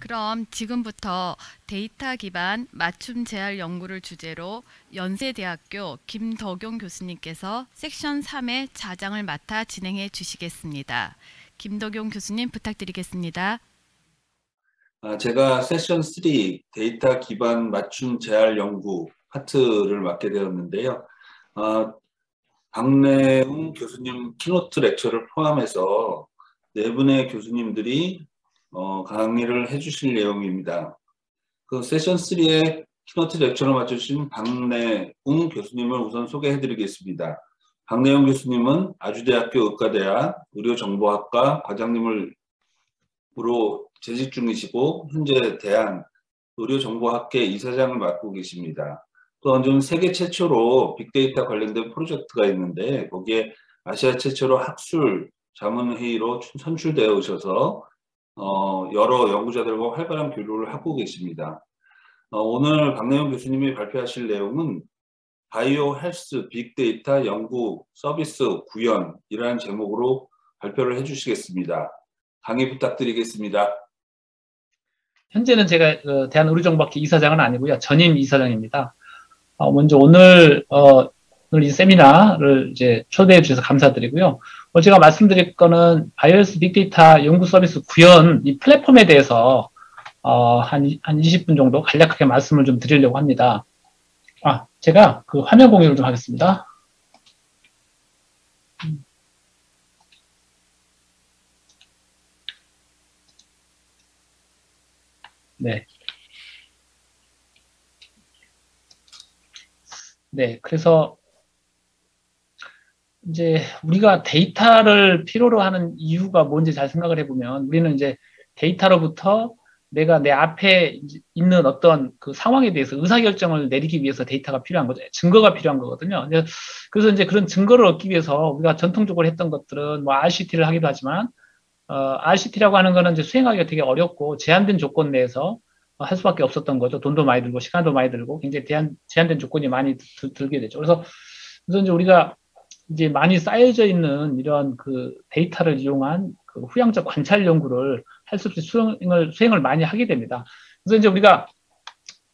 그럼 지금부터 데이터 기반 맞춤 재활 연구를 주제로 연세대학교 김덕용 교수님께서 세션 3의 좌장을 맡아 진행해 주시겠습니다. 김덕용 교수님 부탁드리겠습니다. 아, 제가 세션 3 데이터 기반 맞춤 재활 연구 파트를 맡게 되었는데요. 아, 박래웅 교수님 keynote lecture를 포함해서 네 분의 교수님들이 어, 강의를 해주실 내용입니다. 그 세션 3의 keynote lecture를 맡으신 박래웅 교수님을 우선 소개해드리겠습니다. 박래웅 교수님은 아주대학교 의과대학 의료정보학과 과장님으로 재직 중이시고 현재 대한 의료정보학계 이사장을 맡고 계십니다. 또한 좀 세계 최초로 빅데이터 관련된 프로젝트가 있는데 거기에 아시아 최초로 학술 자문회의로 선출되어 오셔서 어, 여러 연구자들과 활발한 교류를 하고 계십니다. 어, 오늘 박내용 교수님이 발표하실 내용은 바이오 헬스 빅데이터 연구 서비스 구현이라는 제목으로 발표를 해주시겠습니다. 강의 부탁드리겠습니다. 현재는 제가 그 대한의료정보학회 이사장은 아니고요. 전임 이사장입니다. 어, 먼저 오늘 어, 오늘 이 세미나를 이제 초대해 주셔서 감사드리고요. 어, 제가 말씀드릴 거는 바이오스 빅데이터 연구 서비스 구현 이 플랫폼에 대해서 어, 한, 한 20분 정도 간략하게 말씀을 좀 드리려고 합니다. 아, 제가 그 화면 공유를 좀 하겠습니다. 네. 네, 그래서 이제 우리가 데이터를 필요로 하는 이유가 뭔지 잘 생각을 해보면 우리는 이제 데이터로부터 내가 내 앞에 있는 어떤 그 상황에 대해서 의사결정을 내리기 위해서 데이터가 필요한 거죠. 증거가 필요한 거거든요. 그래서 이제 그런 증거를 얻기 위해서 우리가 전통적으로 했던 것들은 뭐 RCT를 하기도 하지만, 어, RCT라고 하는 거는 이제 수행하기가 되게 어렵고 제한된 조건 내에서 할 수밖에 없었던 거죠. 돈도 많이 들고 시간도 많이 들고 굉장히 제한, 제한된 조건이 많이 들, 들게 되죠. 그래서 그래서 이제 우리가 이제 많이 쌓여져 있는 이런 그 데이터를 이용한 그 후양적 관찰 연구를 할 수 없이 수행을 수행을 많이 하게 됩니다. 그래서 이제 우리가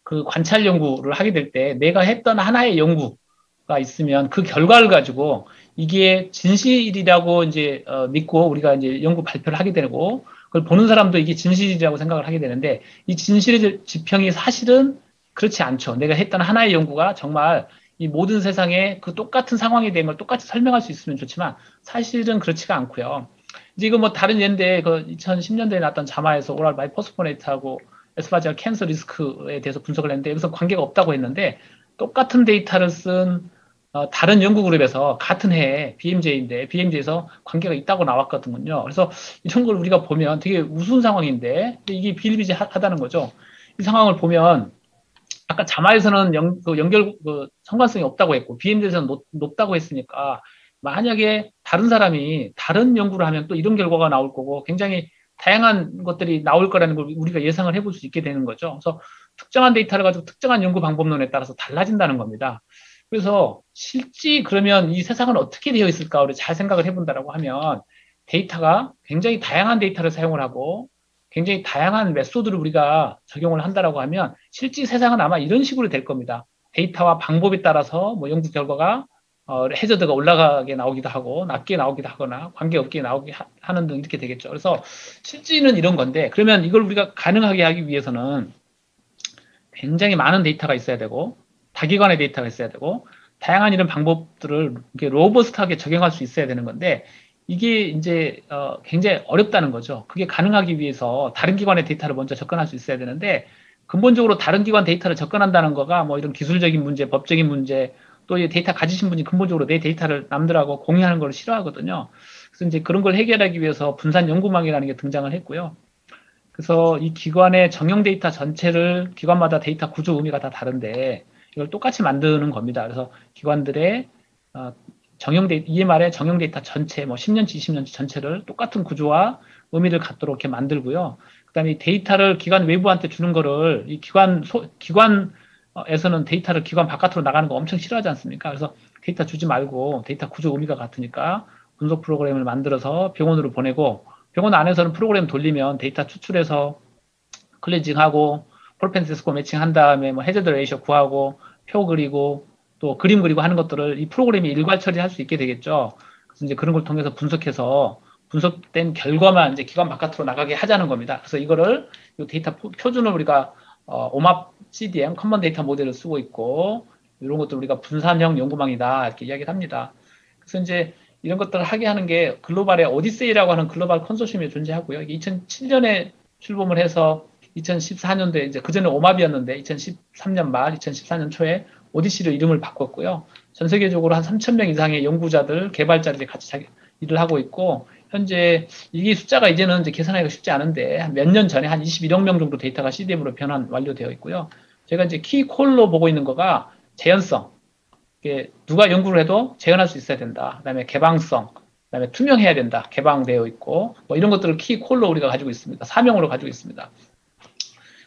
그 관찰 연구를 하게 될 때 내가 했던 하나의 연구가 있으면 그 결과를 가지고 이게 진실이라고 이제 어, 믿고 우리가 이제 연구 발표를 하게 되고 그걸 보는 사람도 이게 진실이라고 생각을 하게 되는데 이 진실의 지평이 사실은 그렇지 않죠. 내가 했던 하나의 연구가 정말 이 모든 세상에 그 똑같은 상황에 대한 걸 똑같이 설명할 수 있으면 좋지만 사실은 그렇지가 않고요. 이제 이거 뭐 다른 예인데 그 2010년대에 나왔던 JAMA에서 oral bisphosphonate하고 esophageal cancer risk에 대해서 분석을 했는데 여기서 관계가 없다고 했는데 똑같은 데이터를 쓴 어, 다른 연구 그룹에서 같은 해에 BMJ인데 BMJ에서 관계가 있다고 나왔거든요. 그래서 이런 걸 우리가 보면 되게 우스운 상황인데 이게 비일비재하다는 거죠. 이 상황을 보면 아까 자마에서는 연, 그 연결 그 상관성이 없다고 했고 BMJ에서는 높, 높다고 했으니까 만약에 다른 사람이 다른 연구를 하면 또 이런 결과가 나올 거고 굉장히 다양한 것들이 나올 거라는 걸 우리가 예상을 해볼 수 있게 되는 거죠. 그래서 특정한 데이터를 가지고 특정한 연구 방법론에 따라서 달라진다는 겁니다. 그래서 실제 그러면 이 세상은 어떻게 되어 있을까 잘 생각을 해본다라고 하면 데이터가 굉장히 다양한 데이터를 사용을 하고 굉장히 다양한 method를 우리가 적용을 한다라고 하면 실제 세상은 아마 이런 식으로 될 겁니다. 데이터와 방법에 따라서 뭐 연구 결과가 어, hazard가 올라가게 나오기도 하고 낮게 나오기도 하거나 관계없게 나오게 하, 는등 이렇게 되겠죠. 그래서 실제는 이런 건데 그러면 이걸 우리가 가능하게 하기 위해서는 굉장히 많은 데이터가 있어야 되고 다기관의 데이터가 있어야 되고 다양한 이런 방법들을 이렇게 robust하게 적용할 수 있어야 되는 건데 이게 이제 어, 굉장히 어렵다는 거죠. 그게 가능하기 위해서 다른 기관의 데이터를 먼저 접근할 수 있어야 되는데 근본적으로 다른 기관 데이터를 접근한다는 거가 뭐 이런 기술적인 문제, 법적인 문제, 또 이 데이터 가지신 분이 근본적으로 내 데이터를 남들하고 공유하는 걸 싫어하거든요. 그래서 이제 그런 걸 해결하기 위해서 분산 연구망이라는 게 등장을 했고요. 그래서 이 기관의 정형 데이터 전체를 기관마다 데이터 구조 의미가 다 다른데 이걸 똑같이 만드는 겁니다. 그래서 기관들의 어, 정형 데이터, EMR의 정형 데이터 전체, 뭐 10년치, 20년치 전체를 똑같은 구조와 의미를 갖도록 이렇게 만들고요. 그 다음에 데이터를 기관 외부한테 주는 거를 이 기관, 소, 기관에서는 데이터를 기관 바깥으로 나가는 거 엄청 싫어하지 않습니까? 그래서 데이터 주지 말고 데이터 구조 의미가 같으니까 분석 프로그램을 만들어서 병원으로 보내고 병원 안에서는 프로그램 돌리면 데이터 추출해서 cleansing하고 propensity score matching한 다음에 뭐 hazard ratio 구하고 표 그리고 또 그림 그리고 하는 것들을 이 프로그램이 일괄 처리할 수 있게 되겠죠. 그래서 이제 그런 걸 통해서 분석해서 분석된 결과만 이제 기관 바깥으로 나가게 하자는 겁니다. 그래서 이거를 이 데이터 표준을 우리가 어, OMAP CDM 커먼 데이터 모델을 쓰고 있고 이런 것들 우리가 분산형 연구망이다 이렇게 이야기를 합니다. 그래서 이제 이런 것들을 하게 하는 게 글로벌의 오디세이라고 하는 글로벌 컨소시엄이 존재하고요. 2007년에 출범을 해서 2014년도에 이제 그전에 오마비였는데 2013년 말 2014년 초에 오디시로 이름을 바꿨고요. 전 세계적으로 한 3,000명 이상의 연구자들, 개발자들이 같이 자기, 일을 하고 있고 현재 이게 숫자가 이제는 이제 계산하기가 쉽지 않은데 몇 년 전에 한 21억 명 정도 데이터가 CDM으로 변환 완료되어 있고요. 제가 이제 키콜로 보고 있는 거가 재현성. 누가 연구를 해도 재현할 수 있어야 된다. 그다음에 개방성, 그다음에 투명해야 된다. 개방되어 있고 뭐 이런 것들을 키콜로 우리가 가지고 있습니다. 사명으로 가지고 있습니다.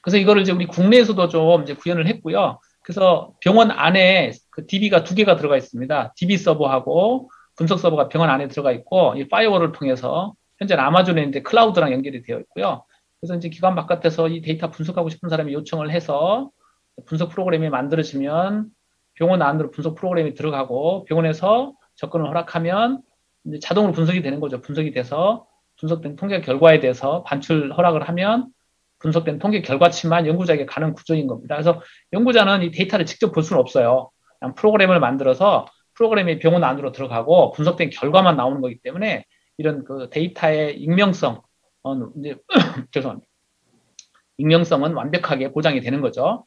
그래서 이거를 이제 우리 국내에서도 좀 이제 구현을 했고요. 그래서 병원 안에 그 DB가 두 개가 들어가 있습니다. DB 서버하고 분석 서버가 병원 안에 들어가 있고 이 파이어월을 통해서 현재는 아마존에 이제 클라우드랑 연결이 되어 있고요. 그래서 이제 기관 바깥에서 이 데이터 분석하고 싶은 사람이 요청을 해서 분석 프로그램이 만들어지면 병원 안으로 분석 프로그램이 들어가고 병원에서 접근을 허락하면 이제 자동으로 분석이 되는 거죠. 분석이 돼서 분석된 통계 결과에 대해서 반출 허락을 하면 분석된 통계 결과치만 연구자에게 가는 구조인 겁니다. 그래서 연구자는 이 데이터를 직접 볼 수는 없어요. 그냥 프로그램을 만들어서 프로그램이 병원 안으로 들어가고 분석된 결과만 나오는 거기 때문에 이런 그 데이터의 익명성, 어, 이제 죄송합니다. 익명성은 완벽하게 보장이 되는 거죠.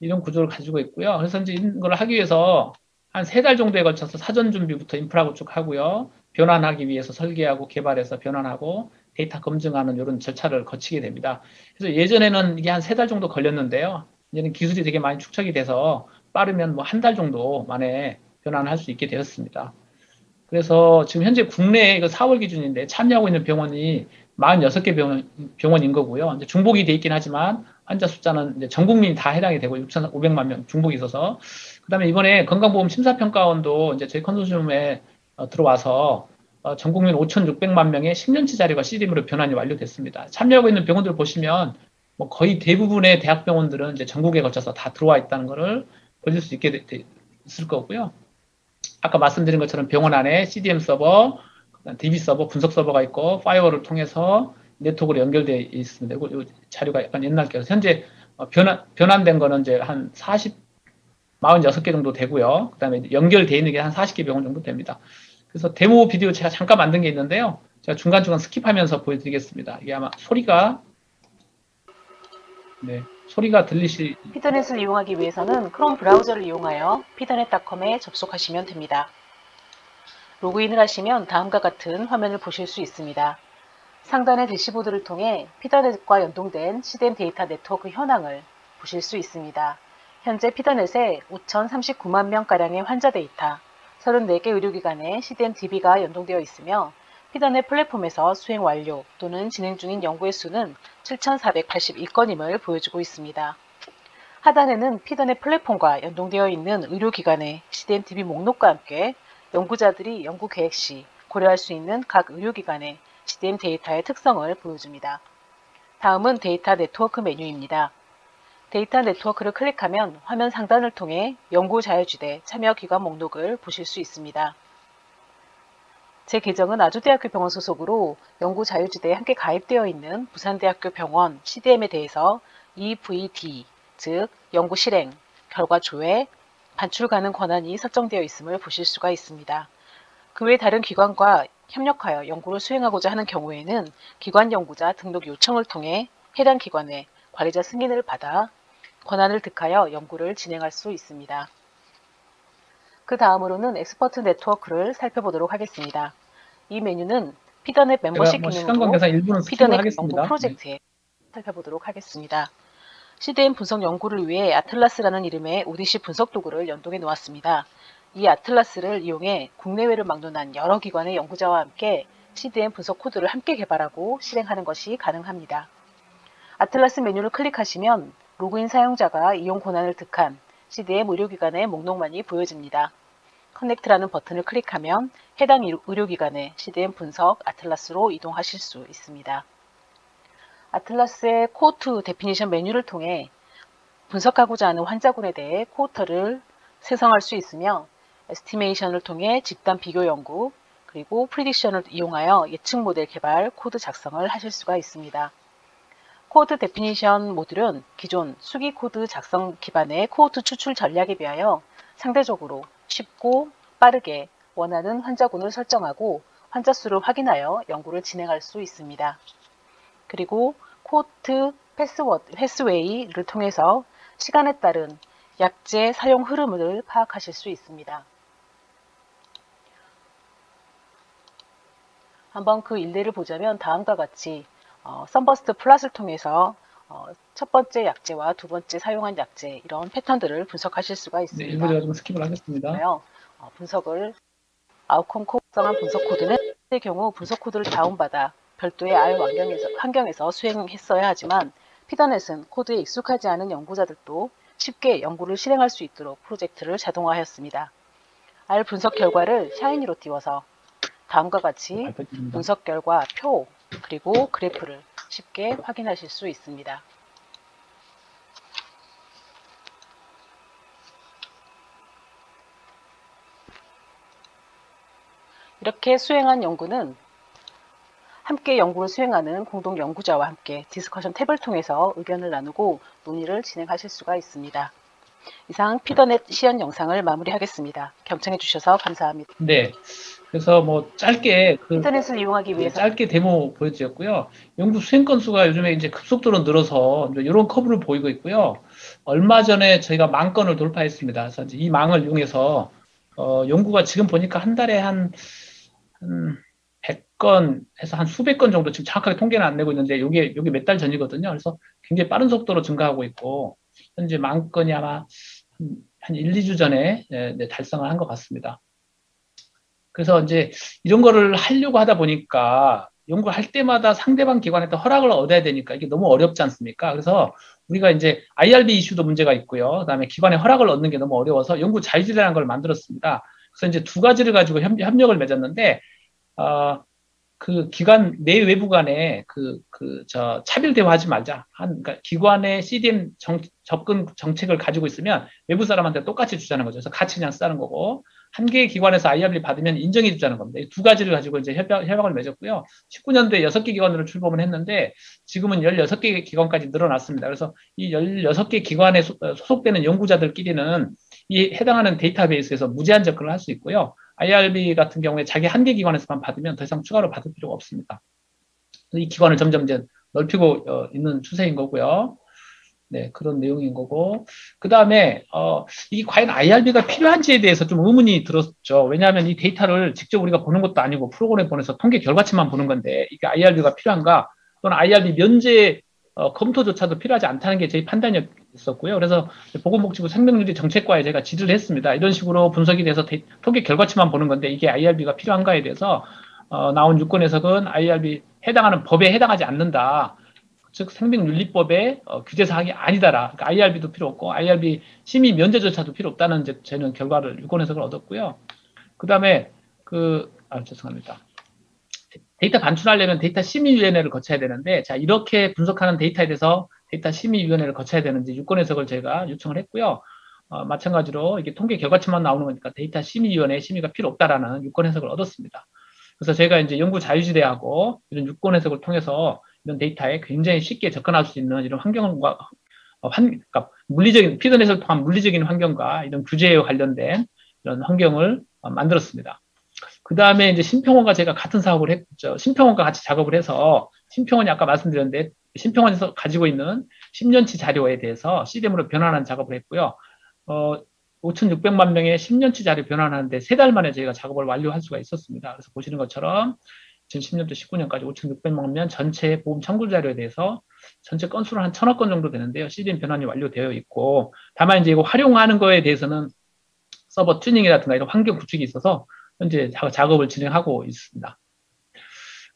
이런 구조를 가지고 있고요. 그래서 이제 이걸 하기 위해서 한 세 달 정도에 걸쳐서 사전 준비부터 인프라 구축하고요. 변환하기 위해서 설계하고 개발해서 변환하고 데이터 검증하는 이런 절차를 거치게 됩니다. 그래서 예전에는 이게 한 세 달 정도 걸렸는데요. 이제는 기술이 되게 많이 축적이 돼서 빠르면 뭐 한 달 정도 만에 변환할 수 있게 되었습니다. 그래서 지금 현재 국내에 이거 4월 기준인데 참여하고 있는 병원이 46개 병원, 병원인 거고요. 이제 중복이 돼 있긴 하지만 환자 숫자는 이제 전 국민이 다 해당이 되고 6,500만 명 중복이 있어서 그다음에 이번에 건강보험 심사평가원도 이제 저희 컨소시엄에 어, 들어와서 어, 전 국민 5,600만 명의 10년치 자료가 CDM으로 변환이 완료됐습니다. 참여하고 있는 병원들 보시면 뭐 거의 대부분의 대학병원들은 이제 전국에 걸쳐서 다 들어와 있다는 것을 보실 수 있게 되, 되, 있을 거고요. 아까 말씀드린 것처럼 병원 안에 CDM 서버, DB 서버, 분석 서버가 있고 firewall을 통해서 네트워크로 연결되어 있습니다. 이 자료가 약간 옛날 게 현재 어, 변환, 변환된 거는 이제 한 40, 46개 정도 되고요. 그 다음에 연결되어 있는 게 한 40개 병원 정도 됩니다. 그래서 데모 비디오 제가 잠깐 만든 게 있는데요. 제가 중간중간 skip하면서 보여드리겠습니다. 이게 아마 소리가 네, 소리가 들리시 피더넷을 이용하기 위해서는 크롬 브라우저를 이용하여 피더넷닷컴에 접속하시면 됩니다. 로그인을 하시면 다음과 같은 화면을 보실 수 있습니다. 상단의 대시보드를 통해 피더넷과 연동된 CDM 데이터 네트워크 현황을 보실 수 있습니다. 현재 피더넷에 5,039만 명가량의 환자 데이터, 34개 의료기관에 CDM DB가 연동되어 있으며 피더넷 플랫폼에서 수행 완료 또는 진행 중인 연구의 수는 7,482건임을 보여주고 있습니다. 하단에는 피더넷 플랫폼과 연동되어 있는 의료기관의 CDM DB 목록과 함께 연구자들이 연구 계획 시 고려할 수 있는 각 의료기관의 CDM 데이터의 특성을 보여줍니다. 다음은 데이터 네트워크 메뉴입니다. 데이터 네트워크를 클릭하면 화면 상단을 통해 연구 자유지대 참여 기관 목록을 보실 수 있습니다. 제 계정은 아주대학교 병원 소속으로 연구 자유지대에 함께 가입되어 있는 부산대학교 병원 CDM에 대해서 EVD, 즉 연구 실행, 결과 조회, 반출 가능 권한이 설정되어 있음을 보실 수가 있습니다. 그 외 다른 기관과 협력하여 연구를 수행하고자 하는 경우에는 기관 연구자 등록 요청을 통해 해당 기관의 관리자 승인을 받아 권한을 득하여 연구를 진행할 수 있습니다. 그 다음으로는 Expert 네트워크를 살펴보도록 하겠습니다. 이 메뉴는 FeederNet 멤버십 뭐 기능으로 FeederNet 연구 프로젝트에 네. 살펴보도록 하겠습니다. CDM 분석 연구를 위해 ATLAS라는 이름의 OHDSI 분석 도구를 연동해 놓았습니다. 이 ATLAS를 이용해 국내외를 막론한 여러 기관의 연구자와 함께 CDM 분석 코드를 함께 개발하고 실행하는 것이 가능합니다. ATLAS 메뉴를 클릭하시면 로그인 사용자가 이용 권한을 득한 CDM 의료기관의 목록만이 보여집니다. connect라는 버튼을 클릭하면 해당 의료기관의 CDM 분석 ATLAS로 이동하실 수 있습니다. ATLAS의 cohort definition 메뉴를 통해 분석하고자 하는 환자군에 대해 cohort를 생성할 수 있으며 estimation을 통해 집단 비교 연구 그리고 prediction을 이용하여 예측 모델 개발 코드 작성을 하실 수가 있습니다. cohort definition 모듈은 기존 수기 코드 작성 기반의 코호트 추출 전략에 비하여 상대적으로 쉽고 빠르게 원하는 환자군을 설정하고 환자 수를 확인하여 연구를 진행할 수 있습니다. 그리고 코트 패스워드, pathway를 통해서 시간에 따른 약제 사용 흐름을 파악하실 수 있습니다. 한번 그 일례를 보자면 다음과 같이 어, sunburst plot을 통해서 어, 첫 번째 약제와 두 번째 사용한 약제 이런 패턴들을 분석하실 수가 네, 있습니다. 일부 제가 좀 skip을 하겠습니다. 어, 분석을 outcome 코드성한 분석 코드는 의 경우 분석 코드를 다운받아 별도의 R 환경에서, 환경에서 수행했어야 하지만 FeederNet은 코드에 익숙하지 않은 연구자들도 쉽게 연구를 실행할 수 있도록 프로젝트를 자동화하였습니다. R 분석 결과를 Shiny로 띄워서 다음과 같이 발표드립니다. 분석 결과 표 그리고 그래프를 쉽게 확인하실 수 있습니다. 이렇게 수행한 연구는 함께 연구를 수행하는 공동 연구자와 함께 discussion 탭을 통해서 의견을 나누고 논의를 진행하실 수가 있습니다. 이상 피더넷 시연 영상을 마무리하겠습니다. 경청해 주셔서 감사합니다. 네. 그래서 뭐 짧게 그 인터넷을 이용하기 네, 위해서 짧게 데모 보여드렸고요. 연구 수행 건수가 요즘에 이제 급속도로 늘어서 이런 커브를 보이고 있고요. 얼마 전에 저희가 만 건을 돌파했습니다. 그래서 이제 이 망을 이용해서 어, 연구가 지금 보니까 한 달에 한, 한 100건 해서 한 수백 건 정도 지금 정확하게 통계는 안 내고 있는데 요게 요게 몇 달 전이거든요. 그래서 굉장히 빠른 속도로 증가하고 있고 현재 만 건이 아마 한, 한 1, 2주 전에 예, 네, 달성을 한 것 같습니다. 그래서 이제 이런 거를 하려고 하다 보니까 연구를 할 때마다 상대방 기관한테 허락을 얻어야 되니까 이게 너무 어렵지 않습니까? 그래서 우리가 이제 IRB 이슈도 문제가 있고요. 그다음에 기관의 허락을 얻는 게 너무 어려워서 연구 자유지대라는 걸 만들었습니다. 그래서 이제 두 가지를 가지고 협, 협력을 맺었는데 어, 그 기관 내 외부 간에 그 그 저 차별 대화하지 말자. 한 그러니까 기관의 CDM 정, 접근 정책을 가지고 있으면 외부 사람한테 똑같이 주자는 거죠. 그래서 같이 그냥 쓰는 거고 한 개의 기관에서 IRB 받으면 인정해 주자는 겁니다. 이 두 가지를 가지고 이제 협약, 협약을 맺었고요. 19년도에 6개 기관으로 출범을 했는데 지금은 16개 기관까지 늘어났습니다. 그래서 이 16개 기관에 소, 속되는 연구자들끼리는 이 해당하는 데이터베이스에서 무제한 접근을 할 수 있고요. IRB 같은 경우에 자기 한 개 기관에서만 받으면 더 이상 추가로 받을 필요가 없습니다. 이 기관을 점점 이제 넓히고 어, 있는 추세인 거고요. 네, 그런 내용인 거고. 그 다음에, 어, 이게 과연 IRB가 필요한지에 대해서 좀 의문이 들었죠. 왜냐하면 이 데이터를 직접 우리가 보는 것도 아니고 프로그램 보내서 통계 결과치만 보는 건데, 이게 IRB가 필요한가? 또는 IRB 면제 어, 검토조차도 필요하지 않다는 게 저희 판단이었 었고요. 그래서 보건복지부 생명유지 정책과에 제가 지지를 했습니다. 이런 식으로 분석이 돼서 데, 통계 결과치만 보는 건데 이게 IRB가 필요한가에 대해서 어, 나온 유권 해석은 IRB 해당하는 법에 해당하지 않는다. 즉 생명윤리법의 어, 규제 사항이 아니다라. 그러니까 IRB도 필요 없고 IRB 심의 면제조차도 필요 없다는 이제 저는 결과를 유권 해석을 얻었고요. 그다음에 그 아, 죄송합니다. 데이터 반출하려면 데이터 심의위원회를 거쳐야 되는데, 자, 이렇게 분석하는 데이터에 대해서 데이터 심의위원회를 거쳐야 되는지 유권 해석을 제가 요청을 했고요. 어, 마찬가지로 이게 통계 결과치만 나오는 거니까 데이터 심의위원회 심의가 필요 없다라는 유권 해석을 얻었습니다. 그래서 제가 이제 연구 자유지대하고 이런 유권 해석을 통해서 이런 데이터에 굉장히 쉽게 접근할 수 있는 이런 환경과 어, 환, 그러니까 물리적인 피드넷을 통한 물리적인 환경과 이런 규제에 관련된 이런 환경을 어, 만들었습니다. 그 다음에 이제 심평원과 제가 같은 사업을 했죠. 심평원과 같이 작업을 해서 심평원이 아까 말씀드렸는데 심평원에서 가지고 있는 10년치 자료에 대해서 CDM으로 변환하는 작업을 했고요. 어, 5,600만 명의 10년치 자료 변환하는데 세 달 만에 저희가 작업을 완료할 수가 있었습니다. 그래서 보시는 것처럼 2010년부터 19년까지 5,600만 명 전체 보험 청구 자료에 대해서 전체 건수로 한 천억 건 정도 되는데요. CDM 변환이 완료되어 있고 다만 이제 이거 활용하는 거에 대해서는 서버 튜닝이라든가 이런 환경 구축이 있어서 현재 작업을 진행하고 있습니다.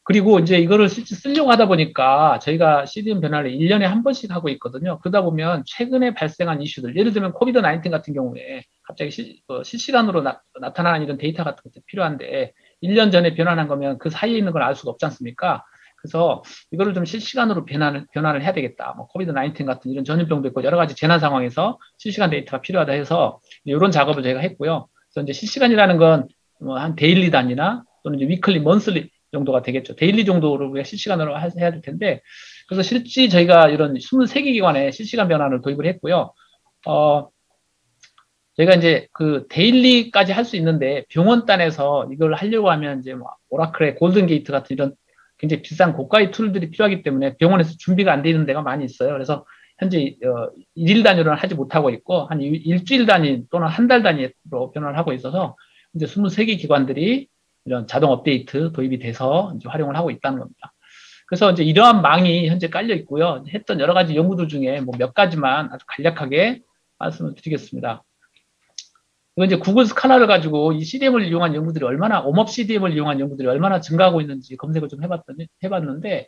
그리고 이제 이거를 쓰려고 하다 보니까 저희가 CDM 변화를 1년에 한 번씩 하고 있거든요. 그러다 보면 최근에 발생한 이슈들, 예를 들면 코비드 19 같은 경우에 갑자기 시, 어, 실시간으로 나, 타나는 이런 데이터 같은 것들이 필요한데 1년 전에 변환한 거면 그 사이에 있는 걸 알 수가 없지 않습니까? 그래서 이거를 좀 실시간으로 변환을, 변환을 해야 되겠다. 뭐 COVID 19 같은 이런 전염병도 있고 여러 가지 재난 상황에서 실시간 데이터가 필요하다 해서 이런 작업을 저희가 했고요. 그래서 이제 실시간이라는 건 뭐 한 daily 단위나 또는 weekly, monthly 정도가 되겠죠. daily 정도로 우리가 실시간으로 해야 될 텐데 그래서 실제 저희가 이런 23개 기관에 실시간 변환을 도입을 했고요. 어, 저희가 이제 그 daily까지 할 수 있는데 병원 단에서 이걸 하려고 하면 이제 뭐 Oracle의 GoldenGate 같은 이런 굉장히 비싼 고가의 tool들이 필요하기 때문에 병원에서 준비가 안 되는 데가 많이 있어요. 그래서 현재 어, 일일 단위로는 하지 못하고 있고 한 일주일 단위 또는 한 달 단위로 변환을 하고 있어서 이제 23개 기관들이 이런 자동 업데이트 도입이 돼서 이제 활용을 하고 있다는 겁니다. 그래서 이제 이러한 망이 현재 깔려 있고요. 했던 여러 가지 연구들 중에 뭐 몇 가지만 아주 간략하게 말씀을 드리겠습니다. 이거 이제 구글 스칼라를 가지고 이 CDM을 이용한 연구들이 얼마나, OMOP CDM을 이용한 연구들이 얼마나 증가하고 있는지 검색을 좀 해봤더니, 해봤는데,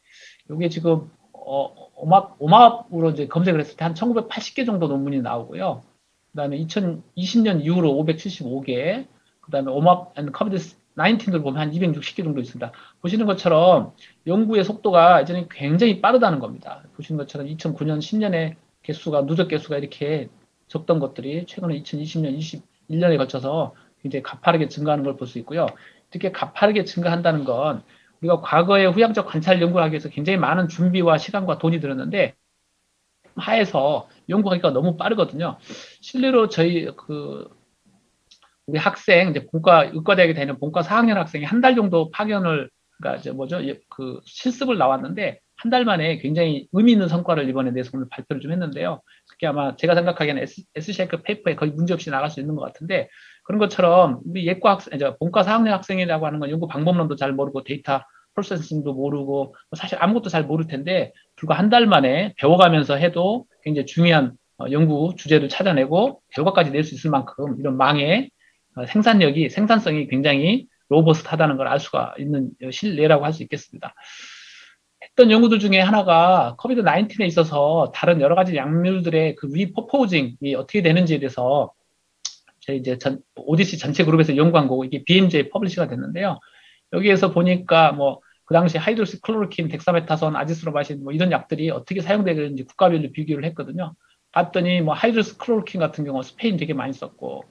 이게 지금, 어, OMOP, OMOP으로 이제 검색을 했을 때 한 1980개 정도 논문이 나오고요. 그 다음에 2020년 이후로 575개, 그 다음에 OMOP and COVID 19을 보면 한 260개 정도 있습니다. 보시는 것처럼 연구의 속도가 예전에 굉장히 빠르다는 겁니다. 보시는 것처럼 2009년, 10년에 개수가, 누적 개수가 이렇게 적던 것들이 최근에 2020년, 20, 1년에 걸쳐서 굉장히 가파르게 증가하는 걸 볼 수 있고요. 이렇게 가파르게 증가한다는 건 우리가 과거에 후양적 관찰 연구하기 위해서 굉장히 많은 준비와 시간과 돈이 들었는데 하에서 연구하기가 너무 빠르거든요. 실례로 저희 그 우리 학생 이제 본과 의과대학에 다니는 본과 4학년 학생이 한 달 정도 파견을 그러니까 이제 뭐죠 그 실습을 나왔는데 한 달 만에 굉장히 의미 있는 성과를 이번에 내서 오늘 발표를 좀 했는데요. 그게 아마 제가 생각하기에는 SCI급 paper에 거의 문제 없이 나갈 수 있는 것 같은데 그런 것처럼 우리 예과 학생, 이제 본과 4학년 학생이라고 하는 건 연구 방법론도 잘 모르고 데이터 processing도 모르고 뭐 사실 아무것도 잘 모를 텐데 불과 한 달 만에 배워가면서 해도 굉장히 중요한 어, 연구 주제를 찾아내고 결과까지 낼 수 있을 만큼 이런 어, 생산력이 생산성이 굉장히 robust하다는 걸 알 수가 있는 실례라고 할 수 있겠습니다. 했던 연구들 중에 하나가 COVID 19에 있어서 다른 여러 가지 약물들의 그 repurposing이 어떻게 되는지에 대해서 저희 이제 전, OHDSI 전체 그룹에서 연구한 거고 이게 BMJ publish가 됐는데요. 여기에서 보니까 뭐 그 당시 하이드록시클로로퀸, 덱사메타손, 아지스로마이신 뭐 이런 약들이 어떻게 사용되는지 국가별로 비교를 했거든요. 봤더니 뭐 하이드록시클로로퀸 같은 경우 스페인 되게 많이 썼고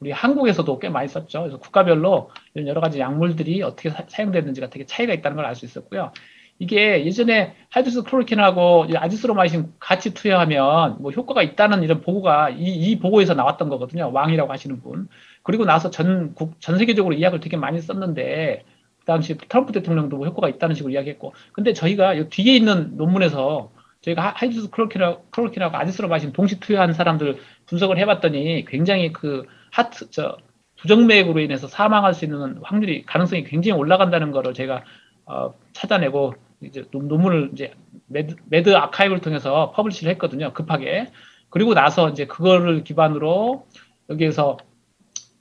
우리 한국에서도 꽤 많이 썼죠. 그래서 국가별로 이런 여러 가지 약물들이 어떻게 사, 용되는지가 되게 차이가 있다는 걸 알 수 있었고요. 이게 예전에 하이드록시클로로퀸하고 아지스로마이신 같이 투여하면 뭐 효과가 있다는 이런 보고가 이, 이 보고에서 나왔던 거거든요. 왕이라고 하시는 분. 그리고 나서 전 국 전 세계적으로 이 약을 되게 많이 썼는데 그 당시 트럼프 대통령도 뭐 효과가 있다는 식으로 이야기했고 근데 저희가 뒤에 있는 논문에서 저희가 하이드록시클로로퀸하고, 클로로퀸하고 아지스로마이신 동시 투여한 사람들 분석을 해봤더니 굉장히 그 하트 저 부정맥으로 인해서 사망할 수 있는 확률이 가능성이 굉장히 올라간다는 거를 제가 어, 찾아내고 이제 논문을 이제 med, medRxiv를 통해서 publish를 했거든요. 급하게. 그리고 나서 이제 그거를 기반으로 여기에서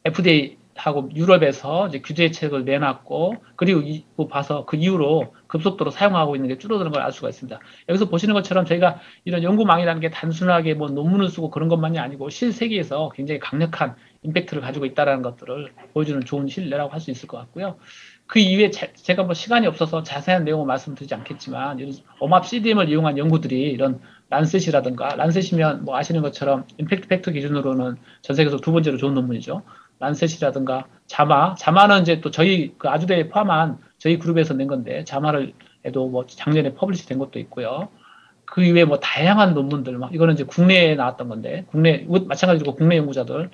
FDA 하고 유럽에서 이제 규제책을 내놨고 그리고 이, 봐서 그 이후로 급속도로 사용하고 있는 게 줄어드는 걸 알 수가 있습니다. 여기서 보시는 것처럼 저희가 이런 연구망이라는 게 단순하게 뭐 논문을 쓰고 그런 것만이 아니고 실세계에서 굉장히 강력한 impact를 가지고 있다는 것들을 보여주는 좋은 실례라고 할 수 있을 것 같고요. 그 이후에 제, 가 뭐 시간이 없어서 자세한 내용을 말씀드리지 않겠지만 이런 OMOP CDM을 이용한 연구들이 이런 Lancet이라든가 Lancet이면 뭐 아시는 것처럼 impact factor 기준으로는 전 세계에서 두 번째로 좋은 논문이죠. Lancet이라든가 JAMA, JAMA는 이제 또 저희 그 아주대에 포함한 저희 그룹에서 낸 건데 JAMA만 해도 뭐 작년에 publish 된 것도 있고요. 그 이외에 뭐 다양한 논문들 막 이거는 이제 국내에 나왔던 건데 국내 마찬가지로 국내 연구자들 어,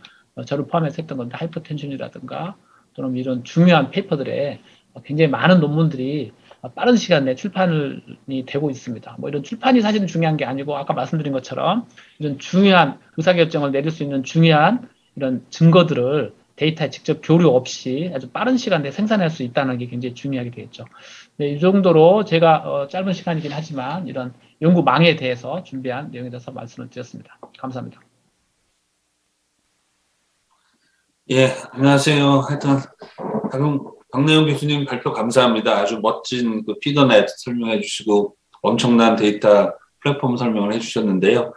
저를 포함해서 했던 건데 하이퍼텐션이라든가 또는 이런 중요한 페이퍼들에 굉장히 많은 논문들이 빠른 시간 내에 출판이 되고 있습니다. 뭐 이런 출판이 사실은 중요한 게 아니고 아까 말씀드린 것처럼 이런 중요한 의사결정을 내릴 수 있는 중요한 이런 증거들을 데이터에 직접 교류 없이 아주 빠른 시간 내에 생산할 수 있다는 게 굉장히 중요하게 되겠죠. 네, 이 정도로 제가 어, 짧은 시간이긴 하지만 이런 연구망에 대해서 준비한 내용에 대해서 말씀을 드렸습니다. 감사합니다. 예, 안녕하세요. 하여튼 방금 박내영 교수님 발표 감사합니다. 아주 멋진 그 피더넷 설명해 주시고 엄청난 데이터 플랫폼 설명을 해 주셨는데요.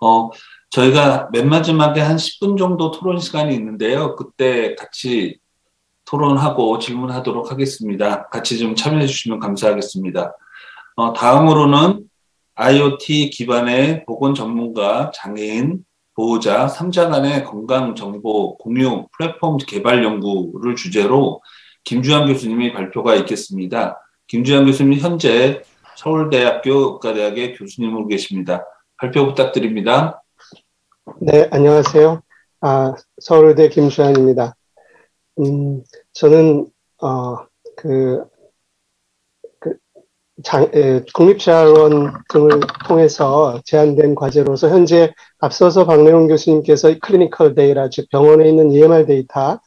어, 저희가 맨 마지막에 한 10분 정도 토론 시간이 있는데요. 그때 같이 토론하고 질문하도록 하겠습니다. 같이 좀 참여해 주시면 감사하겠습니다. 어, 다음으로는 IoT 기반의 보건 전문가, 장애인, 보호자 3자 간의 건강 정보 공유 플랫폼 개발 연구를 주제로 김주환 교수님의 발표가 있겠습니다. 김주환 교수님 현재 서울대학교 의과대학의 교수님으로 계십니다. 발표 부탁드립니다. 네, 안녕하세요. 아, 서울대 김주환입니다. 음, 저는, 어, 그, 그, 장, 에, 국립재활원 등을 통해서 제안된 과제로서 현재 앞서서 박래웅 교수님께서 clinical 데이터, 즉 병원에 있는 EMR 데이터를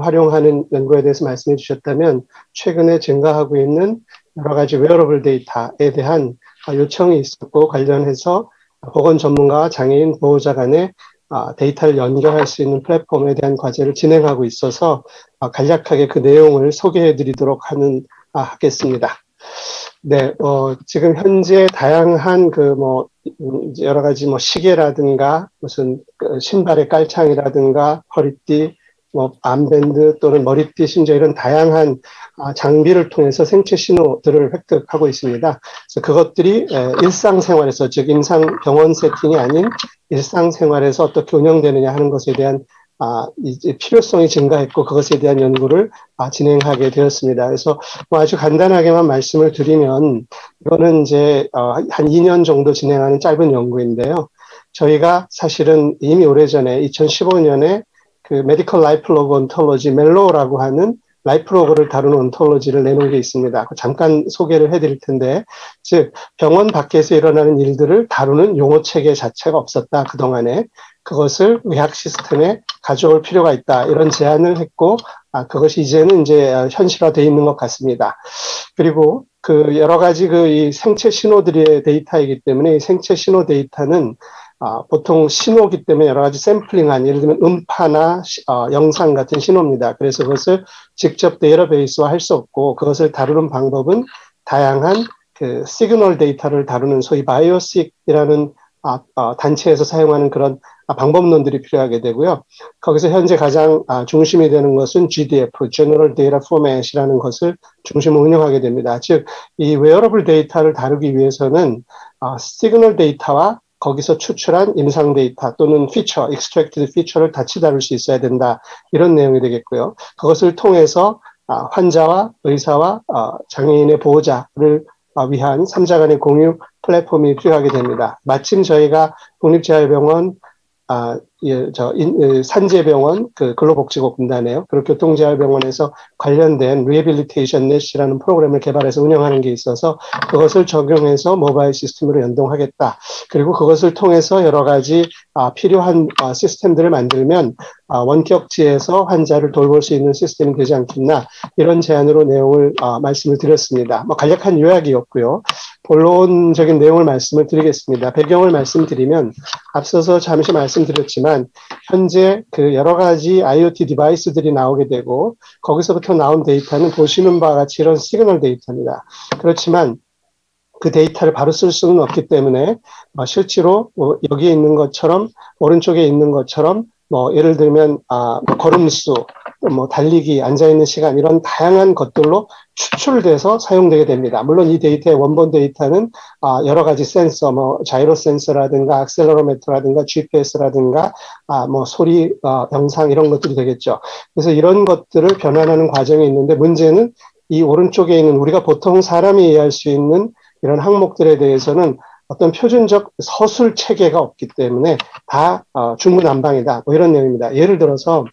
활용하는 연구에 대해서 말씀해 주셨다면, 최근에 증가하고 있는 여러 가지 웨어러블 데이터에 대한 요청이 있었고, 관련해서 보건 전문가와 장애인 보호자 간의 아, 데이터를 연결할 수 있는 플랫폼에 대한 과제를 진행하고 있어서 아, 간략하게 그 내용을 소개해 드리도록 하는, 아, 하겠습니다. 네, 어, 지금 현재 다양한 그 뭐, 음, 여러 가지 뭐 시계라든가 무슨 그 신발의 깔창이라든가 허리띠, 뭐 암밴드 또는 머리띠 심지어 이런 다양한 장비를 통해서 생체 신호들을 획득하고 있습니다. 그래서 그것들이 일상생활에서 즉 임상 병원 세팅이 아닌 일상생활에서 어떻게 운영되느냐 하는 것에 대한 아, 이제 필요성이 증가했고 그것에 대한 연구를 아, 진행하게 되었습니다. 그래서 뭐 아주 간단하게만 말씀을 드리면 이거는 이제 어, 한 2년 정도 진행하는 짧은 연구인데요. 저희가 사실은 이미 오래전에 2015년에 그 Medical Life Log Ontology MELLO라고 하는 life log를 다루는 ontology를 내놓은 게 있습니다. 잠깐 소개를 해드릴 텐데, 즉 병원 밖에서 일어나는 일들을 다루는 용어 체계 자체가 없었다 그 동안에 그것을 의학 시스템에 가져올 필요가 있다 이런 제안을 했고, 아 그것이 이제는 이제 현실화되어 있는 것 같습니다. 그리고 그 여러 가지 그 이 생체 신호들의 데이터이기 때문에 이 생체 신호 데이터는 아, 보통 신호기 때문에 여러 가지 샘플링한 예를 들면 음파나 시, 어, 영상 같은 신호입니다. 그래서 그것을 직접 데이터베이스화 할 수 없고 그것을 다루는 방법은 다양한 그 시그널 데이터를 다루는 소위 BioSig이라는 아, 어, 단체에서 사용하는 그런 아, 방법론들이 필요하게 되고요. 거기서 현재 가장 아, 중심이 되는 것은 GDF, General Data Format이라는 것을 중심으로 운영하게 됩니다. 즉, 이 웨어러블 데이터를 다루기 위해서는 아, 시그널 데이터와 거기서 추출한 임상 데이터 또는 피처, extracted feature를 같이 다룰 수 있어야 된다. 이런 내용이 되겠고요. 그것을 통해서 아, 환자와 의사와 아, 장애인의 보호자를 아, 위한 3자 간의 공유 플랫폼이 필요하게 됩니다. 마침 저희가 국립재활병원 아, 예, 저, 인, 예, 산재병원, 그, 근로복지공단에요. 그리고 교통재활병원에서 관련된 Rehabilitation Net이라는 프로그램을 개발해서 운영하는 게 있어서 그것을 적용해서 모바일 시스템으로 연동하겠다. 그리고 그것을 통해서 여러 가지 아, 필요한 아, 시스템들을 만들면 아, 원격지에서 환자를 돌볼 수 있는 시스템이 되지 않겠나. 이런 제안으로 내용을 아, 말씀을 드렸습니다. 뭐 간략한 요약이었고요. 본론적인 내용을 말씀을 드리겠습니다. 배경을 말씀드리면 앞서서 잠시 말씀드렸지만 현재 그 여러 가지 IoT device들이 나오게 되고 거기서부터 나온 데이터는 보시는 바와 같이 이런 시그널 데이터입니다. 그렇지만 그 데이터를 바로 쓸 수는 없기 때문에 어, 실제로 뭐 여기에 있는 것처럼 오른쪽에 있는 것처럼 뭐 예를 들면 아, 뭐 걸음수 뭐 달리기, 앉아 있는 시간 이런 다양한 것들로 추출돼서 사용되게 됩니다. 물론 이 데이터의 원본 데이터는 아, 여러 가지 센서, 뭐 자이로 센서라든가 악셀러로메터라든가 GPS라든가 아, 뭐 소리, 어, 영상 이런 것들이 되겠죠. 그래서 이런 것들을 변환하는 과정이 있는데 문제는 이 오른쪽에 있는 우리가 보통 사람이 이해할 수 있는 이런 항목들에 대해서는 어떤 표준적 서술 체계가 없기 때문에 다 어, 중구난방이다. 뭐 이런 내용입니다. 예를 들어서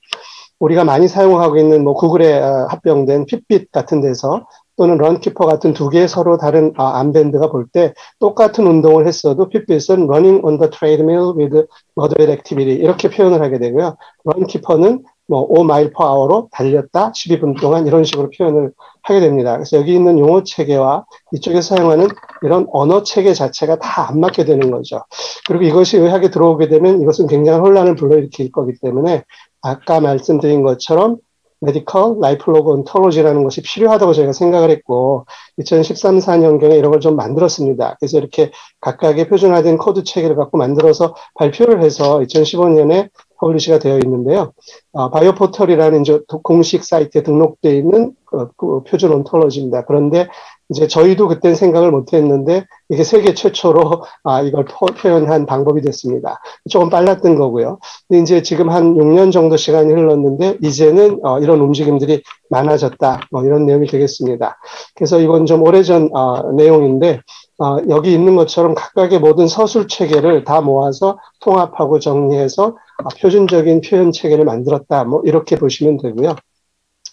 우리가 많이 사용하고 있는 뭐 구글에 어, 합병된 핏빛 같은 데서 또는 런키퍼 같은 두 개의 서로 다른 아, 암밴드가 볼 때 똑같은 운동을 했어도 핏빛은 running on the treadmill with moderate activity 이렇게 표현을 하게 되고요. 런키퍼는 뭐 5마일 per hour로 달렸다 12분 동안 이런 식으로 표현을 하게 됩니다. 그래서 여기 있는 용어 체계와 이쪽에 사용하는 이런 언어 체계 자체가 다 안 맞게 되는 거죠. 그리고 이것이 의학에 들어오게 되면 이것은 굉장한 혼란을 불러일으킬 거기 때문에 아까 말씀드린 것처럼 Medical Life Log Ontology라는 것이 필요하다고 저희가 생각을 했고 2013, 4년경에 이런 걸 좀 만들었습니다. 그래서 이렇게 각각의 표준화된 코드 체계를 갖고 만들어서 발표를 해서 2015년에 publish가 되어 있는데요. 어, BioPortal이라는 이제 공식 사이트에 등록되어 있는 그, 그 표준 ontology입니다. 그런데 이제 저희도 그땐 생각을 못 했는데 이게 세계 최초로 아, 이걸 표현한 방법이 됐습니다. 조금 빨랐던 거고요. 근데 이제 지금 한 6년 정도 시간이 흘렀는데 이제는 어, 이런 움직임들이 많아졌다. 뭐 이런 내용이 되겠습니다. 그래서 이건 좀 오래전 어, 내용인데 어, 여기 있는 것처럼 각각의 모든 서술 체계를 다 모아서 통합하고 정리해서 어, 표준적인 표현 체계를 만들었다. 뭐 이렇게 보시면 되고요.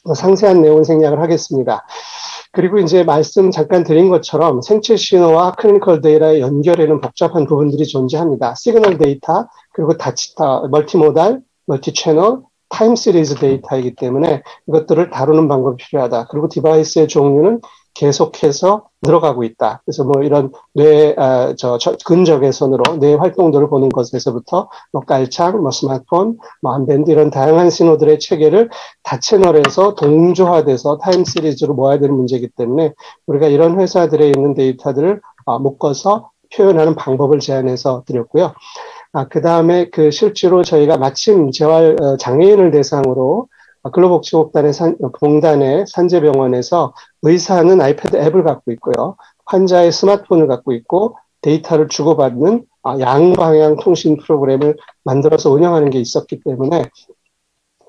어, 상세한 내용은 생략을 하겠습니다. 그리고 이제 말씀 잠깐 드린 것처럼 생체 신호와 clinical 데이터의 연결에는 복잡한 부분들이 존재합니다. 시그널 데이터, 그리고 다치타, multimodal, multi channel, time series 데이터이기 때문에 이것들을 다루는 방법이 필요하다. 그리고 device의 종류는 계속해서 늘어가고 있다. 그래서 뭐 이런 뇌, 아, 저, 저, 근적외선으로 뇌 활동들을 보는 것에서부터 뭐 깔창, 뭐 스마트폰, 뭐 armband 이런 다양한 신호들의 체계를 다채널에서 동조화돼서 time series로 모아야 되는 문제이기 때문에 우리가 이런 회사들에 있는 데이터들을 아, 묶어서 표현하는 방법을 제안해서 드렸고요. 아, 그 다음에 그 실제로 저희가 마침 재활 어, 장애인을 대상으로 근로복지공단의 산, 공단의 산재병원에서 의사는 아이패드 앱을 갖고 있고요. 환자의 스마트폰을 갖고 있고 데이터를 주고받는 아, 양방향 통신 프로그램을 만들어서 운영하는 게 있었기 때문에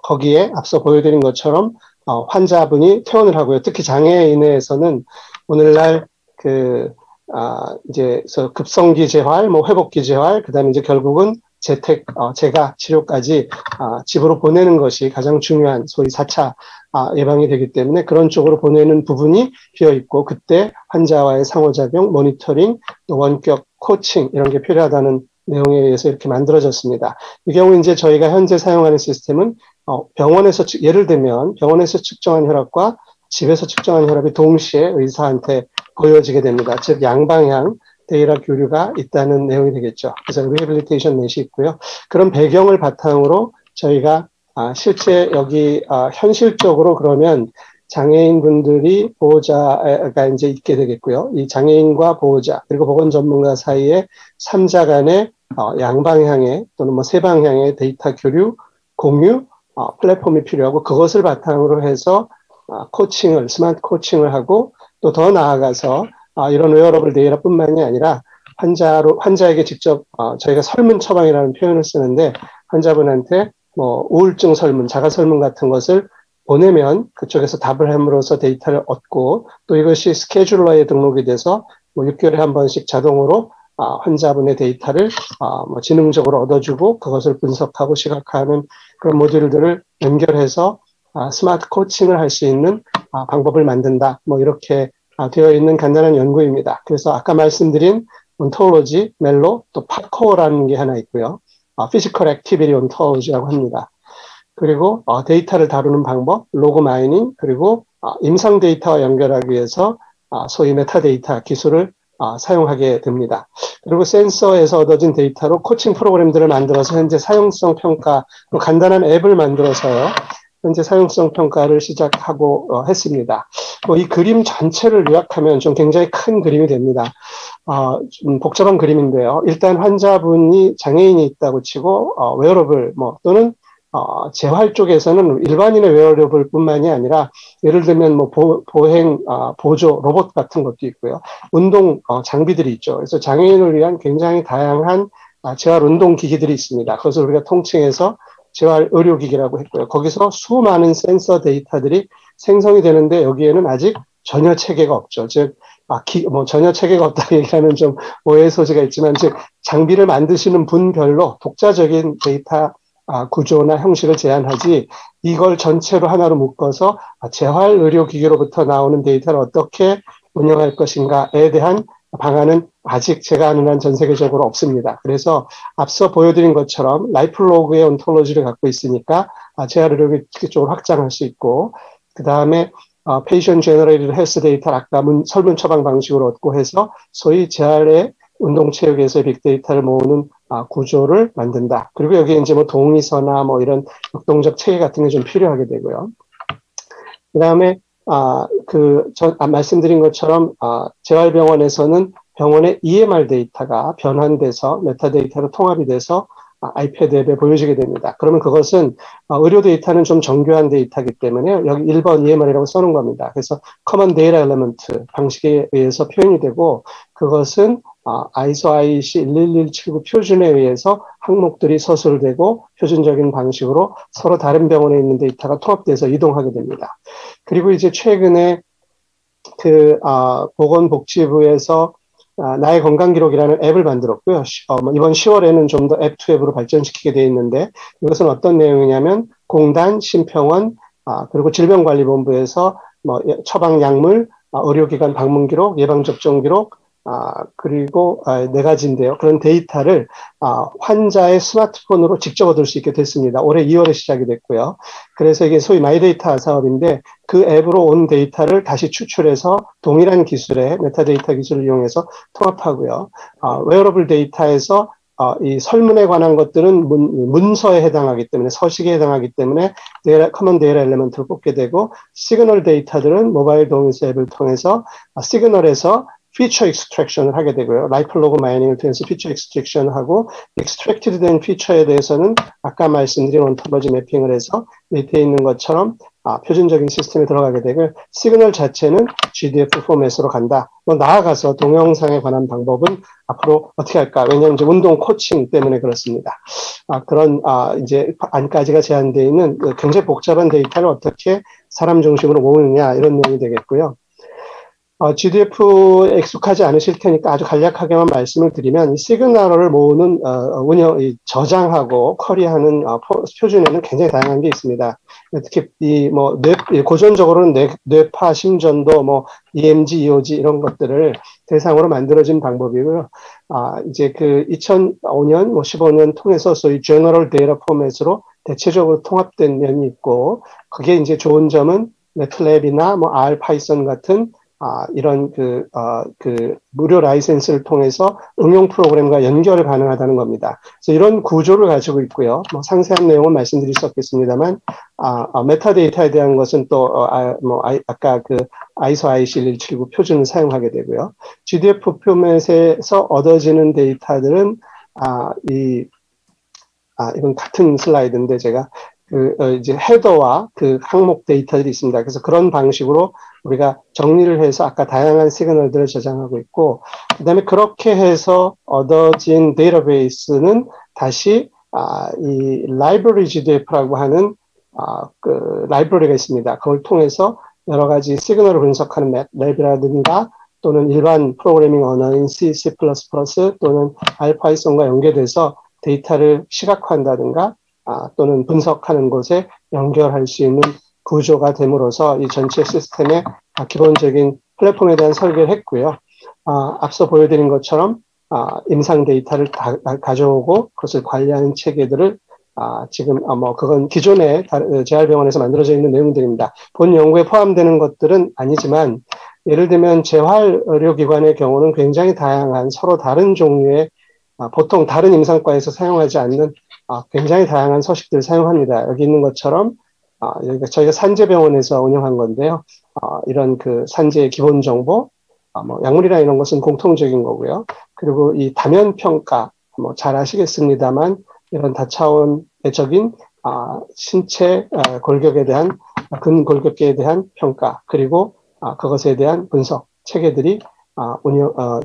거기에 앞서 보여드린 것처럼 어, 환자분이 퇴원을 하고요. 특히 장애인에서는 오늘날 그 아, 이제 급성기 재활, 뭐 회복기 재활, 그다음에 이제 결국은 재택, 어, 재가 치료까지 아, 집으로 보내는 것이 가장 중요한 소위 4차 아, 예방이 되기 때문에 그런 쪽으로 보내는 부분이 비어 있고 그때 환자와의 상호작용, 모니터링, 또 원격 코칭 이런 게 필요하다는 내용에 의해서 이렇게 만들어졌습니다. 이 경우 이제 저희가 현재 사용하는 시스템은 어, 병원에서 예를 들면 병원에서 측정한 혈압과 집에서 측정한 혈압이 동시에 의사한테 보여지게 됩니다. 즉 양방향 데이터 교류가 있다는 내용이 되겠죠. 그래서 Rehabilitation Net이 있고요. 그런 배경을 바탕으로 저희가 아, 실제 여기 아, 현실적으로 그러면 장애인 분들이 보호자가 이제 있게 되겠고요. 이 장애인과 보호자 그리고 보건 전문가 사이에 3자 간의 어, 양방향의 또는 뭐 세방향의 데이터 교류 공유 어, 플랫폼이 필요하고 그것을 바탕으로 해서 어, 코칭을 스마트 코칭을 하고 또 더 나아가서 아, 이런 웨어러블 데이터뿐만이 아니라 환자로 환자에게 직접 어, 저희가 설문 처방이라는 표현을 쓰는데 환자분한테 뭐 우울증 설문, 자가 설문 같은 것을 보내면 그쪽에서 답을 함으로써 데이터를 얻고 또 이것이 스케줄러에 등록이 돼서 뭐 6개월에 한 번씩 자동으로 아, 환자분의 데이터를 아, 뭐 지능적으로 얻어주고 그것을 분석하고 시각화하는 그런 모듈들을 연결해서 아, 스마트 코칭을 할 수 있는 아, 방법을 만든다. 뭐 이렇게 아, 되어 있는 간단한 연구입니다. 그래서 아까 말씀드린 ontology, MELLO, 또 PACO라는 게 하나 있고요. physical activity ontology라고 합니다. 그리고 어, 데이터를 다루는 방법, log mining, 그리고 어, 임상 데이터와 연결하기 위해서 어, 소위 메타데이터 기술을 사용하게 됩니다. 그리고 센서에서 얻어진 데이터로 코칭 프로그램들을 만들어서 현재 사용성 평가, 간단한 앱을 만들어서요. 현재 사용성 평가를 시작하고 어, 했습니다. 뭐 이 그림 전체를 요약하면 좀 굉장히 큰 그림이 됩니다. 어, 좀 복잡한 그림인데요. 일단 환자분이 장애인이 있다고 치고 어, 웨어러블 뭐 또는 어, 재활 쪽에서는 일반인의 웨어러블 뿐만이 아니라 예를 들면 뭐 보, 행 어, 보조 로봇 같은 것도 있고요. 운동 어, 장비들이 있죠. 그래서 장애인을 위한 굉장히 다양한 아, 재활 운동 기기들이 있습니다. 그것을 우리가 통칭해서 재활 의료기기라고 했고요. 거기서 수많은 센서 데이터들이 생성이 되는데 여기에는 아직 전혀 체계가 없죠. 즉, 아, 기, 뭐 전혀 체계가 없다 얘기하면 좀 오해의 소지가 있지만, 즉 장비를 만드시는 분별로 독자적인 데이터 아, 구조나 형식을 제한하지 이걸 전체로 하나로 묶어서 아, 재활 의료 기기로부터 나오는 데이터를 어떻게 운영할 것인가에 대한 방안은 아직 제가 아는 한 전 세계적으로 없습니다. 그래서 앞서 보여드린 것처럼 lifelog의 ontology를 갖고 있으니까 재활 의료기 쪽으로 확장할 수 있고 그 다음에 어, patient generated health data를 아까 문, 설문 처방 방식으로 얻고 해서 소위 재활의 운동체육에서 빅데이터를 모으는 아, 구조를 만든다. 그리고 여기에 이제 뭐 동의서나 뭐 이런 역동적 체계 같은 게 좀 필요하게 되고요. 그 다음에 아, 그, 전, 아, 말씀드린 것처럼, 아, 재활병원에서는 병원의 EMR 데이터가 변환돼서 메타데이터로 통합이 돼서 아, 아이패드 앱에 보여지게 됩니다. 그러면 그것은 어, 의료 데이터는 좀 정교한 데이터이기 때문에 여기 1번 EMR이라고 써놓은 겁니다. 그래서 Common Data Element 방식에 의해서 표현이 되고 그것은 ISO IEC 11179 표준에 의해서 항목들이 서술되고 표준적인 방식으로 서로 다른 병원에 있는 데이터가 통합돼서 이동하게 됩니다. 그리고 이제 최근에 그 아, 보건복지부에서 아, 나의 건강 기록이라는 앱을 만들었고요. 어, 뭐 이번 10월에는 좀 더 app to app으로 발전시키게 되어 있는데 이것은 어떤 내용이냐면 공단, 심평원, 아, 그리고 질병관리본부에서 뭐 예, 처방 약물, 아, 의료기관 방문 기록, 예방 접종 기록, 아, 그리고 아, 네 가지인데요. 그런 데이터를 아, 환자의 스마트폰으로 직접 얻을 수 있게 됐습니다. 올해 2월에 시작이 됐고요. 그래서 이게 소위 마이데이터 사업인데 그 앱으로 온 데이터를 다시 추출해서 동일한 기술의 메타데이터 기술을 이용해서 통합하고요. 아, 웨어러블 데이터에서 어, 이 설문에 관한 것들은 문, 서에 해당하기 때문에 서식에 해당하기 때문에 데이터, common data element를 뽑게 되고 시그널 데이터들은 모바일 동의서 앱을 통해서 아, 시그널에서 feature extraction을 하게 되고요. lifelog mining을 통해서 feature extraction을 하고 extracted 된 feature에 대해서는 아까 말씀드린 ontology mapping을 해서 밑에 있는 것처럼 아, 표준적인 시스템에 들어가게 되고 시그널 자체는 GDF 포맷으로 간다. 뭐 나아가서 동영상에 관한 방법은 앞으로 어떻게 할까? 왜냐하면 이제 운동 코칭 때문에 그렇습니다. 아, 그런 아, 이제 안까지가 제한되어 있는 그 굉장히 복잡한 데이터를 어떻게 사람 중심으로 모으느냐 이런 내용이 되겠고요. 어, GDF에 익숙하지 않으실 테니까 아주 간략하게만 말씀을 드리면 이 시그널을 모으는 어, 운영, 저장하고 커리하는 어, 표준에는 굉장히 다양한 게 있습니다. 특히 이뭐 고전적으로는 뇌, 뇌파, 심전도, 뭐 EMG, EOG 이런 것들을 대상으로 만들어진 방법이고요. 아 이제 그 2005년, 뭐 15년 통해서 소위 General Data 포맷으로 대체적으로 통합된 면이 있고 그게 이제 좋은 점은 MATLAB이나 뭐 R, 파이썬 같은 아, 이런 그, 어, 그 무료 라이센스를 통해서 응용 프로그램과 연결 가능하다는 겁니다. 그래서 이런 구조를 가지고 있고요. 뭐 상세한 내용은 말씀드릴 수 없겠습니다만, 아, 아 메타데이터에 대한 것은 또, 어, 아, 뭐, 아, 아까 그 ISO IC179 표준을 사용하게 되고요. GDF 포맷에서 얻어지는 데이터들은, 아, 이, 아, 이건 같은 슬라이드인데 제가 그 어, 이제 헤더와 그 항목 데이터들이 있습니다. 그래서 그런 방식으로 우리가 정리를 해서 아까 다양한 시그널들을 저장하고 있고 그다음에 그렇게 해서 얻어진 데이터베이스는 다시 아, 이 라이브러리 GDF라고 하는 아, 그 라이브러리가 있습니다. 그걸 통해서 여러 가지 시그널을 분석하는 맵이라든가 또는 일반 프로그래밍 언어인 C, C++ 또는 알파이썬과 연계돼서 데이터를 시각화한다든가 아, 또는 분석하는 곳에 연결할 수 있는 구조가 됨으로써 이 전체 시스템의 아, 기본적인 플랫폼에 대한 설계를 했고요. 아, 앞서 보여드린 것처럼 아, 임상 데이터를 다, 가져오고 그것을 관리하는 체계들을 아, 지금 아, 뭐 그건 기존의 재활병원에서 만들어져 있는 내용들입니다. 본 연구에 포함되는 것들은 아니지만 예를 들면 재활 의료기관의 경우는 굉장히 다양한 서로 다른 종류의 아, 보통 다른 임상과에서 사용하지 않는 아, 굉장히 다양한 서식들을 사용합니다. 여기 있는 것처럼 아, 여기가 저희가 산재병원에서 운영한 건데요. 아, 이런 그 산재의 기본 정보, 아, 뭐 약물이나 이런 것은 공통적인 거고요. 그리고 이 다면 평가, 뭐 잘 아시겠습니다만 이런 다차원적인 아, 신체 아, 골격에 대한 근골격계에 대한 평가 그리고 아, 그것에 대한 분석 체계들이 아, 운영, 어,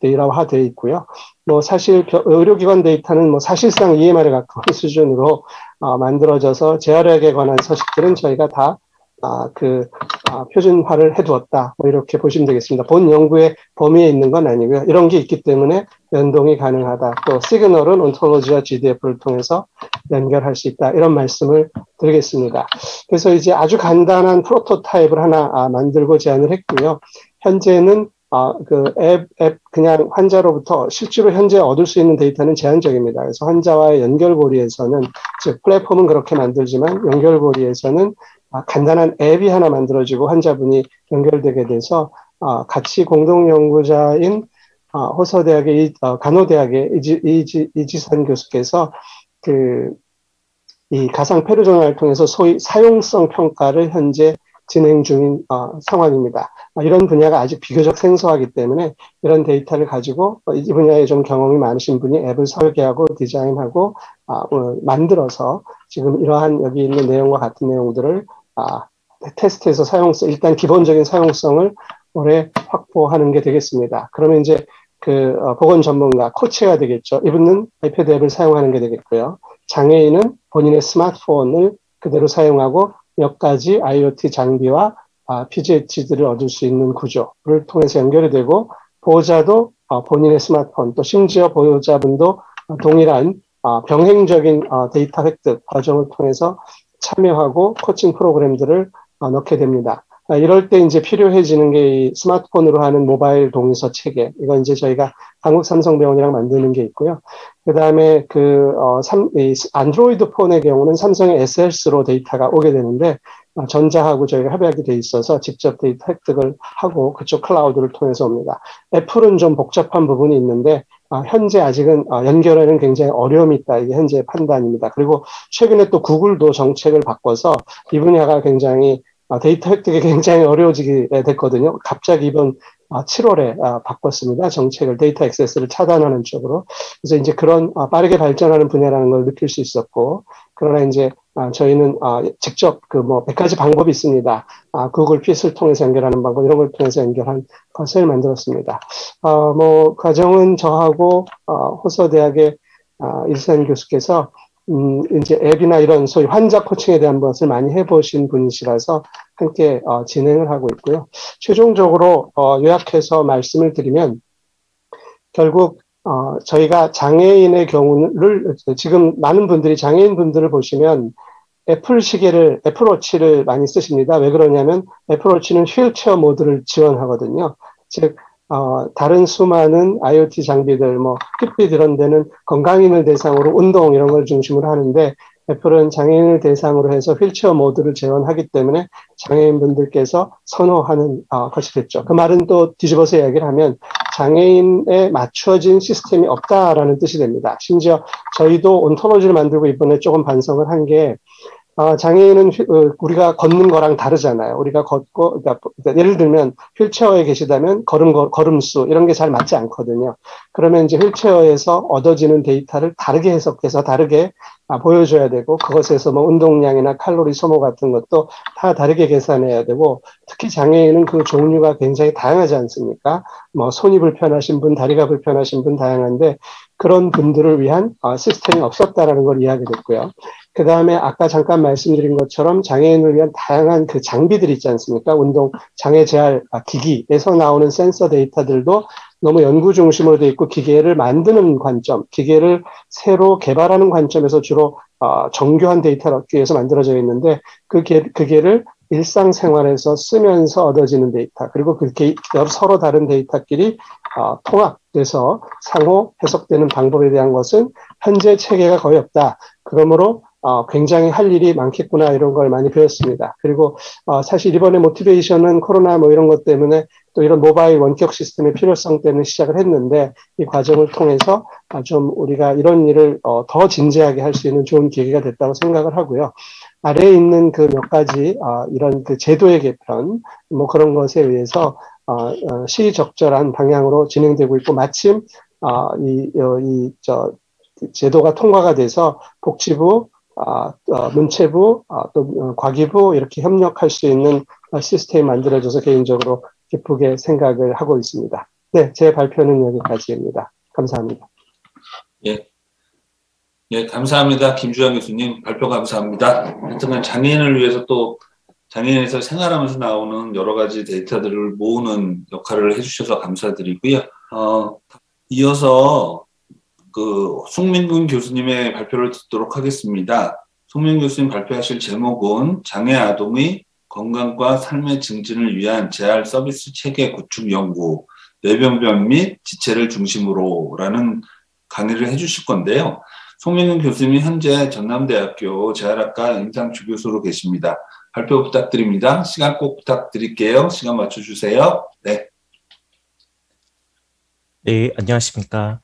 데이터화 되어 있고요. 뭐 사실 의료기관 데이터는 뭐 사실상 EMR에 가까운 수준으로 어, 만들어져서 재활약에 관한 서식들은 저희가 다 아, 그, 아, 표준화를 해두었다. 뭐 이렇게 보시면 되겠습니다. 본 연구의 범위에 있는 건 아니고요. 이런 게 있기 때문에 연동이 가능하다. 또 시그널은 온톨로지와 GDF를 통해서 연결할 수 있다. 이런 말씀을 드리겠습니다. 그래서 이제 아주 간단한 프로토타입을 하나 아, 만들고 제안을 했고요. 현재는 아, 그 앱, 앱, 그냥 환자로부터 실제로 현재 얻을 수 있는 데이터는 제한적입니다. 그래서 환자와의 연결고리에서는, 즉, 플랫폼은 그렇게 만들지만 연결고리에서는 아, 간단한 앱이 하나 만들어지고 환자분이 연결되게 돼서 아, 같이 공동 연구자인 아, 호서대학의 어, 간호대학의 이지, 이지, 이지선 교수께서 그 이 가상 페르소나를 통해서 소위 사용성 평가를 현재 진행 중인 어, 상황입니다. 아, 이런 분야가 아직 비교적 생소하기 때문에 이런 데이터를 가지고 어, 이 분야에 좀 경험이 많으신 분이 앱을 설계하고 디자인하고 아, 어, 만들어서 지금 이러한 여기 있는 내용과 같은 내용들을 아, 테스트에서 사용성 일단 기본적인 사용성을 올해 확보하는 게 되겠습니다. 그러면 이제 그 어, 보건 전문가 코치가 되겠죠. 이분은 아이패드 앱을 사용하는 게 되겠고요. 장애인은 본인의 스마트폰을 그대로 사용하고 몇 가지 IoT 장비와 아, PGH들을 얻을 수 있는 구조를 통해서 연결이 되고 보호자도 어, 본인의 스마트폰 또 심지어 보호자분도 동일한 어, 병행적인 어, 데이터 획득 과정을 통해서 참여하고 코칭 프로그램들을 어, 넣게 됩니다. 아, 이럴 때 이제 필요해지는 게 이 스마트폰으로 하는 모바일 동의서 체계. 이건 이제 저희가 강북 삼성병원이랑 만드는 게 있고요. 그 다음에 그, 어, 삼, 이 안드로이드 폰의 경우는 삼성의 SLS로 데이터가 오게 되는데, 어, 전자하고 저희가 협약이 돼 있어서 직접 데이터 획득을 하고 그쪽 클라우드를 통해서 옵니다. 애플은 좀 복잡한 부분이 있는데, 어, 현재 아직은 어, 연결에는 굉장히 어려움이 있다. 이게 현재 판단입니다. 그리고 최근에 또 구글도 정책을 바꿔서 이 분야가 굉장히 아, 데이터 획득이 굉장히 어려워지게 됐거든요. 갑자기 이번 7월에 아, 아, 바꿨습니다. 정책을 데이터 액세스를 차단하는 쪽으로. 그래서 이제 그런 빠르게 발전하는 분야라는 걸 느낄 수 있었고, 그러나 이제 저희는 직접 그 뭐 100가지 방법이 있습니다. 구글 핏을 통해서 연결하는 방법 이런 걸 통해서 연결한 것을 만들었습니다. 뭐 과정은 저하고 호서 대학의 일산 교수께서 음, 이제 앱이나 이런 소위 환자 코칭에 대한 것을 많이 해보신 분이시라서 함께 어, 진행을 하고 있고요. 최종적으로 어, 요약해서 말씀을 드리면 결국 어, 저희가 장애인의 경우를 지금 많은 분들이 장애인 분들을 보시면 애플 시계를 애플워치를 많이 쓰십니다. 왜 그러냐면 애플워치는 휠체어 모드를 지원하거든요. 즉 어, 다른 수많은 IoT 장비들, 뭐, Fitbit 이런 데는 건강인을 대상으로 운동 이런 걸 중심으로 하는데, 애플은 장애인을 대상으로 해서 휠체어 모드를 지원하기 때문에 장애인분들께서 선호하는 어, 것이 됐죠. 그 말은 또 뒤집어서 이야기를 하면 장애인에 맞추어진 시스템이 없다라는 뜻이 됩니다. 심지어 저희도 온토로지를 만들고 이번에 조금 반성을 한 게 어, 장애인은 어, 우리가 걷는 거랑 다르잖아요. 우리가 걷고, 그러니까, 그러니까 예를 들면 휠체어에 계시다면 걸음, 걸음수 이런 게 잘 맞지 않거든요. 그러면 이제 휠체어에서 얻어지는 데이터를 다르게 해석해서 다르게 아, 보여줘야 되고 그것에서 뭐 운동량이나 칼로리 소모 같은 것도 다 다르게 계산해야 되고 특히 장애인은 그 종류가 굉장히 다양하지 않습니까? 뭐 손이 불편하신 분, 다리가 불편하신 분 다양한데 그런 분들을 위한 어, 시스템이 없었다라는 걸 이야기 됐고요. 그 다음에 아까 잠깐 말씀드린 것처럼 장애인을 위한 다양한 그 장비들 있지 않습니까? 운동 장애 재활 아, 기기에서 나오는 센서 데이터들도 너무 연구 중심으로 돼 있고 기계를 만드는 관점, 기계를 새로 개발하는 관점에서 주로 어, 정교한 데이터를 얻기 위해서 만들어져 있는데 그 기계를 일상생활에서 쓰면서 얻어지는 데이터 그리고 그게 서로 다른 데이터끼리 어, 통합돼서 상호 해석되는 방법에 대한 것은 현재 체계가 거의 없다. 그러므로 어, 굉장히 할 일이 많겠구나 이런 걸 많이 배웠습니다. 그리고 어, 사실 이번에 모티베이션은 코로나 뭐 이런 것 때문에 또 이런 모바일 원격 시스템의 필요성 때문에 시작을 했는데 이 과정을 통해서 아, 좀 우리가 이런 일을 어, 더 진지하게 할 수 있는 좋은 계기가 됐다고 생각을 하고요. 아래에 있는 그 몇 가지 어, 이런 그 제도의 개편 뭐 그런 것에 의해서 어, 어, 시적절한 방향으로 진행되고 있고 마침 어, 이, 어, 이, 저, 제도가 통과가 돼서 복지부, 아, 어, 문체부, 아, 또 어, 과기부 이렇게 협력할 수 있는 시스템이 만들어져서 개인적으로 기쁘게 생각을 하고 있습니다. 네, 제 발표는 여기까지입니다. 감사합니다. 예. 예, 감사합니다. 김주영 교수님 발표 감사합니다. 하여튼 장애인을 위해서 또 장애인에서 생활하면서 나오는 여러 가지 데이터들을 모으는 역할을 해주셔서 감사드리고요. 어, 이어서 그 송민근 교수님의 발표를 듣도록 하겠습니다. 송민 교수님 발표하실 제목은 장애 아동의 건강과 삶의 증진을 위한 재활 서비스 체계 구축 연구, 뇌병변 및 지체를 중심으로라는 강의를 해주실 건데요. 송민근 교수님이 현재 전남대학교 재활학과 임상 주교수로 계십니다. 발표 부탁드립니다. 시간 꼭 부탁드릴게요. 시간 맞춰주세요. 네. 네, 안녕하십니까.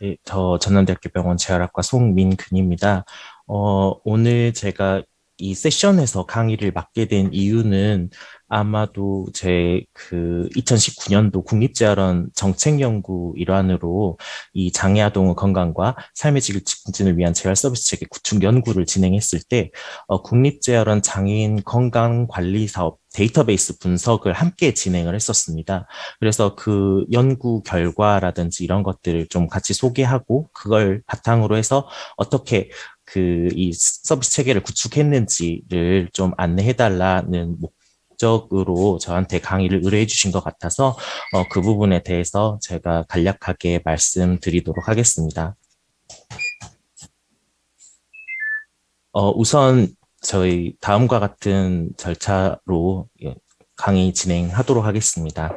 네, 저 전남대학교 병원 재활학과 송민근입니다. 어, 오늘 제가 이 세션에서 강의를 맡게 된 이유는 아마도 제 그 2019년도 국립재활원 정책연구 일환으로 이 장애아동의 건강과 삶의 질 증진을 위한 재활 서비스 체계 구축 연구를 진행했을 때 어, 국립재활원 장애인 건강 관리 사업 데이터베이스 분석을 함께 진행을 했었습니다. 그래서 그 연구 결과라든지 이런 것들을 좀 같이 소개하고 그걸 바탕으로 해서 어떻게 그 이 서비스 체계를 구축했는지를 좀 안내해달라는 목 적으로 저한테 강의를 의뢰해 주신 것 같아서 어, 그 부분에 대해서 제가 간략하게 말씀드리도록 하겠습니다. 어, 우선 저희 다음과 같은 절차로 예, 강의 진행하도록 하겠습니다.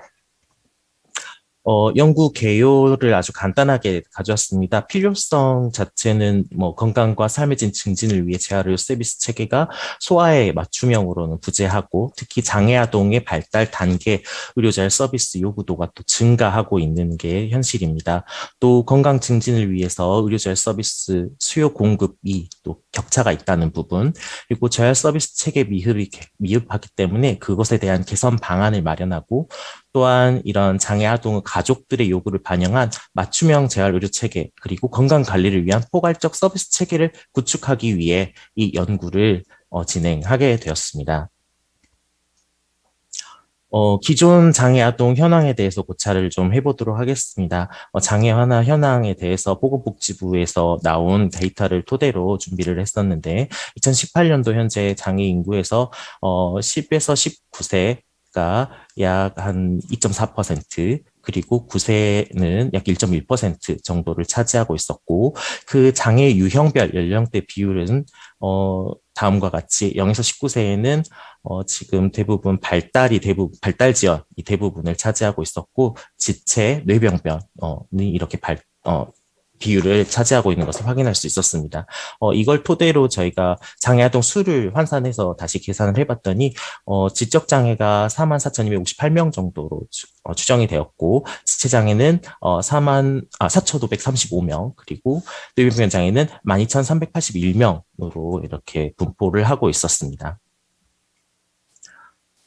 어, 연구 개요를 아주 간단하게 가져왔습니다. 필요성 자체는 뭐 건강과 삶의 질 증진을 위해 재활의료 서비스 체계가 소아의 맞춤형으로는 부재하고 특히 장애 아동의 발달 단계 의료재활 서비스 요구도가 또 증가하고 있는 게 현실입니다. 또 건강 증진을 위해서 의료재활 서비스 수요 공급이 또 격차가 있다는 부분 그리고 재활 서비스 체계 미흡이 미흡하기 때문에 그것에 대한 개선 방안을 마련하고 또한 이런 장애 아동의 가족들의 요구를 반영한 맞춤형 재활 의료 체계 그리고 건강 관리를 위한 포괄적 서비스 체계를 구축하기 위해 이 연구를 어, 진행하게 되었습니다. 어, 기존 장애 아동 현황에 대해서 고찰을 좀 해보도록 하겠습니다. 어, 장애 하나 현황에 대해서 보건복지부에서 나온 데이터를 토대로 준비를 했었는데 2018년도 현재 장애 인구에서 어, 10에서 19세 가약 한 2.4% 그리고 9세는 약 1.1% 정도를 차지하고 있었고 그 장애 유형별 연령대 비율은 어 다음과 같이 0에서 19세에는 어 지금 대부분 발달이 대부분 발달 지연이 대부분을 차지하고 있었고 지체 뇌병변이 이렇게 발 어 비율을 차지하고 있는 것을 확인할 수 있었습니다. 어, 이걸 토대로 저희가 장애아동 수를 환산해서 다시 계산을 해봤더니 어, 지적장애가 44,258명 정도로 주, 어, 추정이 되었고 지체장애는 어, 4만 아, 4,535명 그리고 뇌병변 장애는 12,381명으로 이렇게 분포를 하고 있었습니다.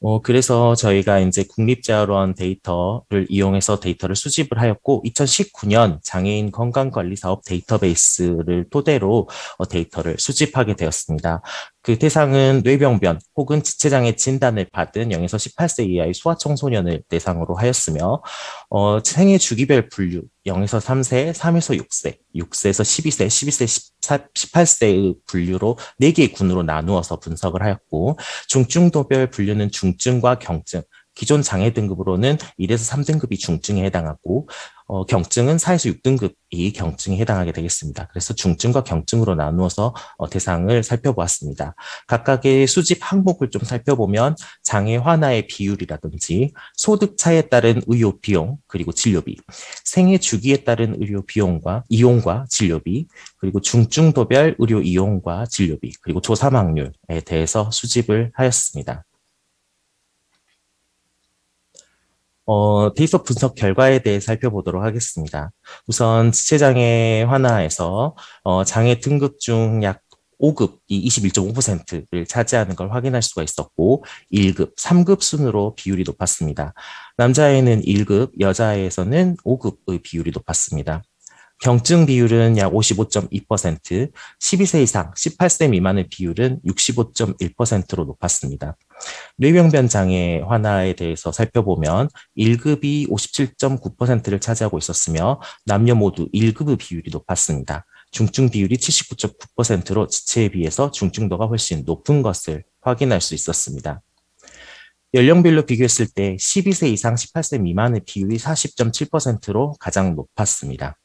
어, 그래서 저희가 이제 국립재활원 데이터를 이용해서 데이터를 수집을 하였고, 2019년 장애인 건강관리 사업 데이터베이스를 토대로 어, 데이터를 수집하게 되었습니다. 그 대상은 뇌병변 혹은 지체장애 진단을 받은 0에서 18세 이하의 소아청소년을 대상으로 하였으며 어, 생애 주기별 분류 0에서 3세, 3에서 6세, 6세에서 12세, 12세, 18세의 분류로 4개의 군으로 나누어서 분석을 하였고 중증도별 분류는 중증과 경증, 기존 장애 등급으로는 1에서 3등급이 중증에 해당하고 어, 경증은 4에서 6등급이 경증에 해당하게 되겠습니다. 그래서 중증과 경증으로 나누어서 어, 대상을 살펴보았습니다. 각각의 수집 항목을 좀 살펴보면 장애 환화의 비율이라든지 소득 차에 따른 의료 비용 그리고 진료비, 생애 주기에 따른 의료 비용과 이용과 진료비, 그리고 중증도별 의료 이용과 진료비, 그리고 조사망률에 대해서 수집을 하였습니다. 어, 데이터 분석 결과에 대해 살펴보도록 하겠습니다. 우선 지체장애 환화에서 어, 장애 등급 중 약 5급이 21.5%를 차지하는 걸 확인할 수가 있었고 1급, 3급 순으로 비율이 높았습니다. 남자애는 1급, 여자애에서는 5급의 비율이 높았습니다. 경증 비율은 약 55.2%, 12세 이상 18세 미만의 비율은 65.1%로 높았습니다. 뇌병변 장애 환아에 대해서 살펴보면 1급이 57.9%를 차지하고 있었으며 남녀 모두 1급의 비율이 높았습니다. 중증 비율이 79.9%로 지체에 비해서 중증도가 훨씬 높은 것을 확인할 수 있었습니다. 연령별로 비교했을 때 12세 이상 18세 미만의 비율이 40.7%로 가장 높았습니다.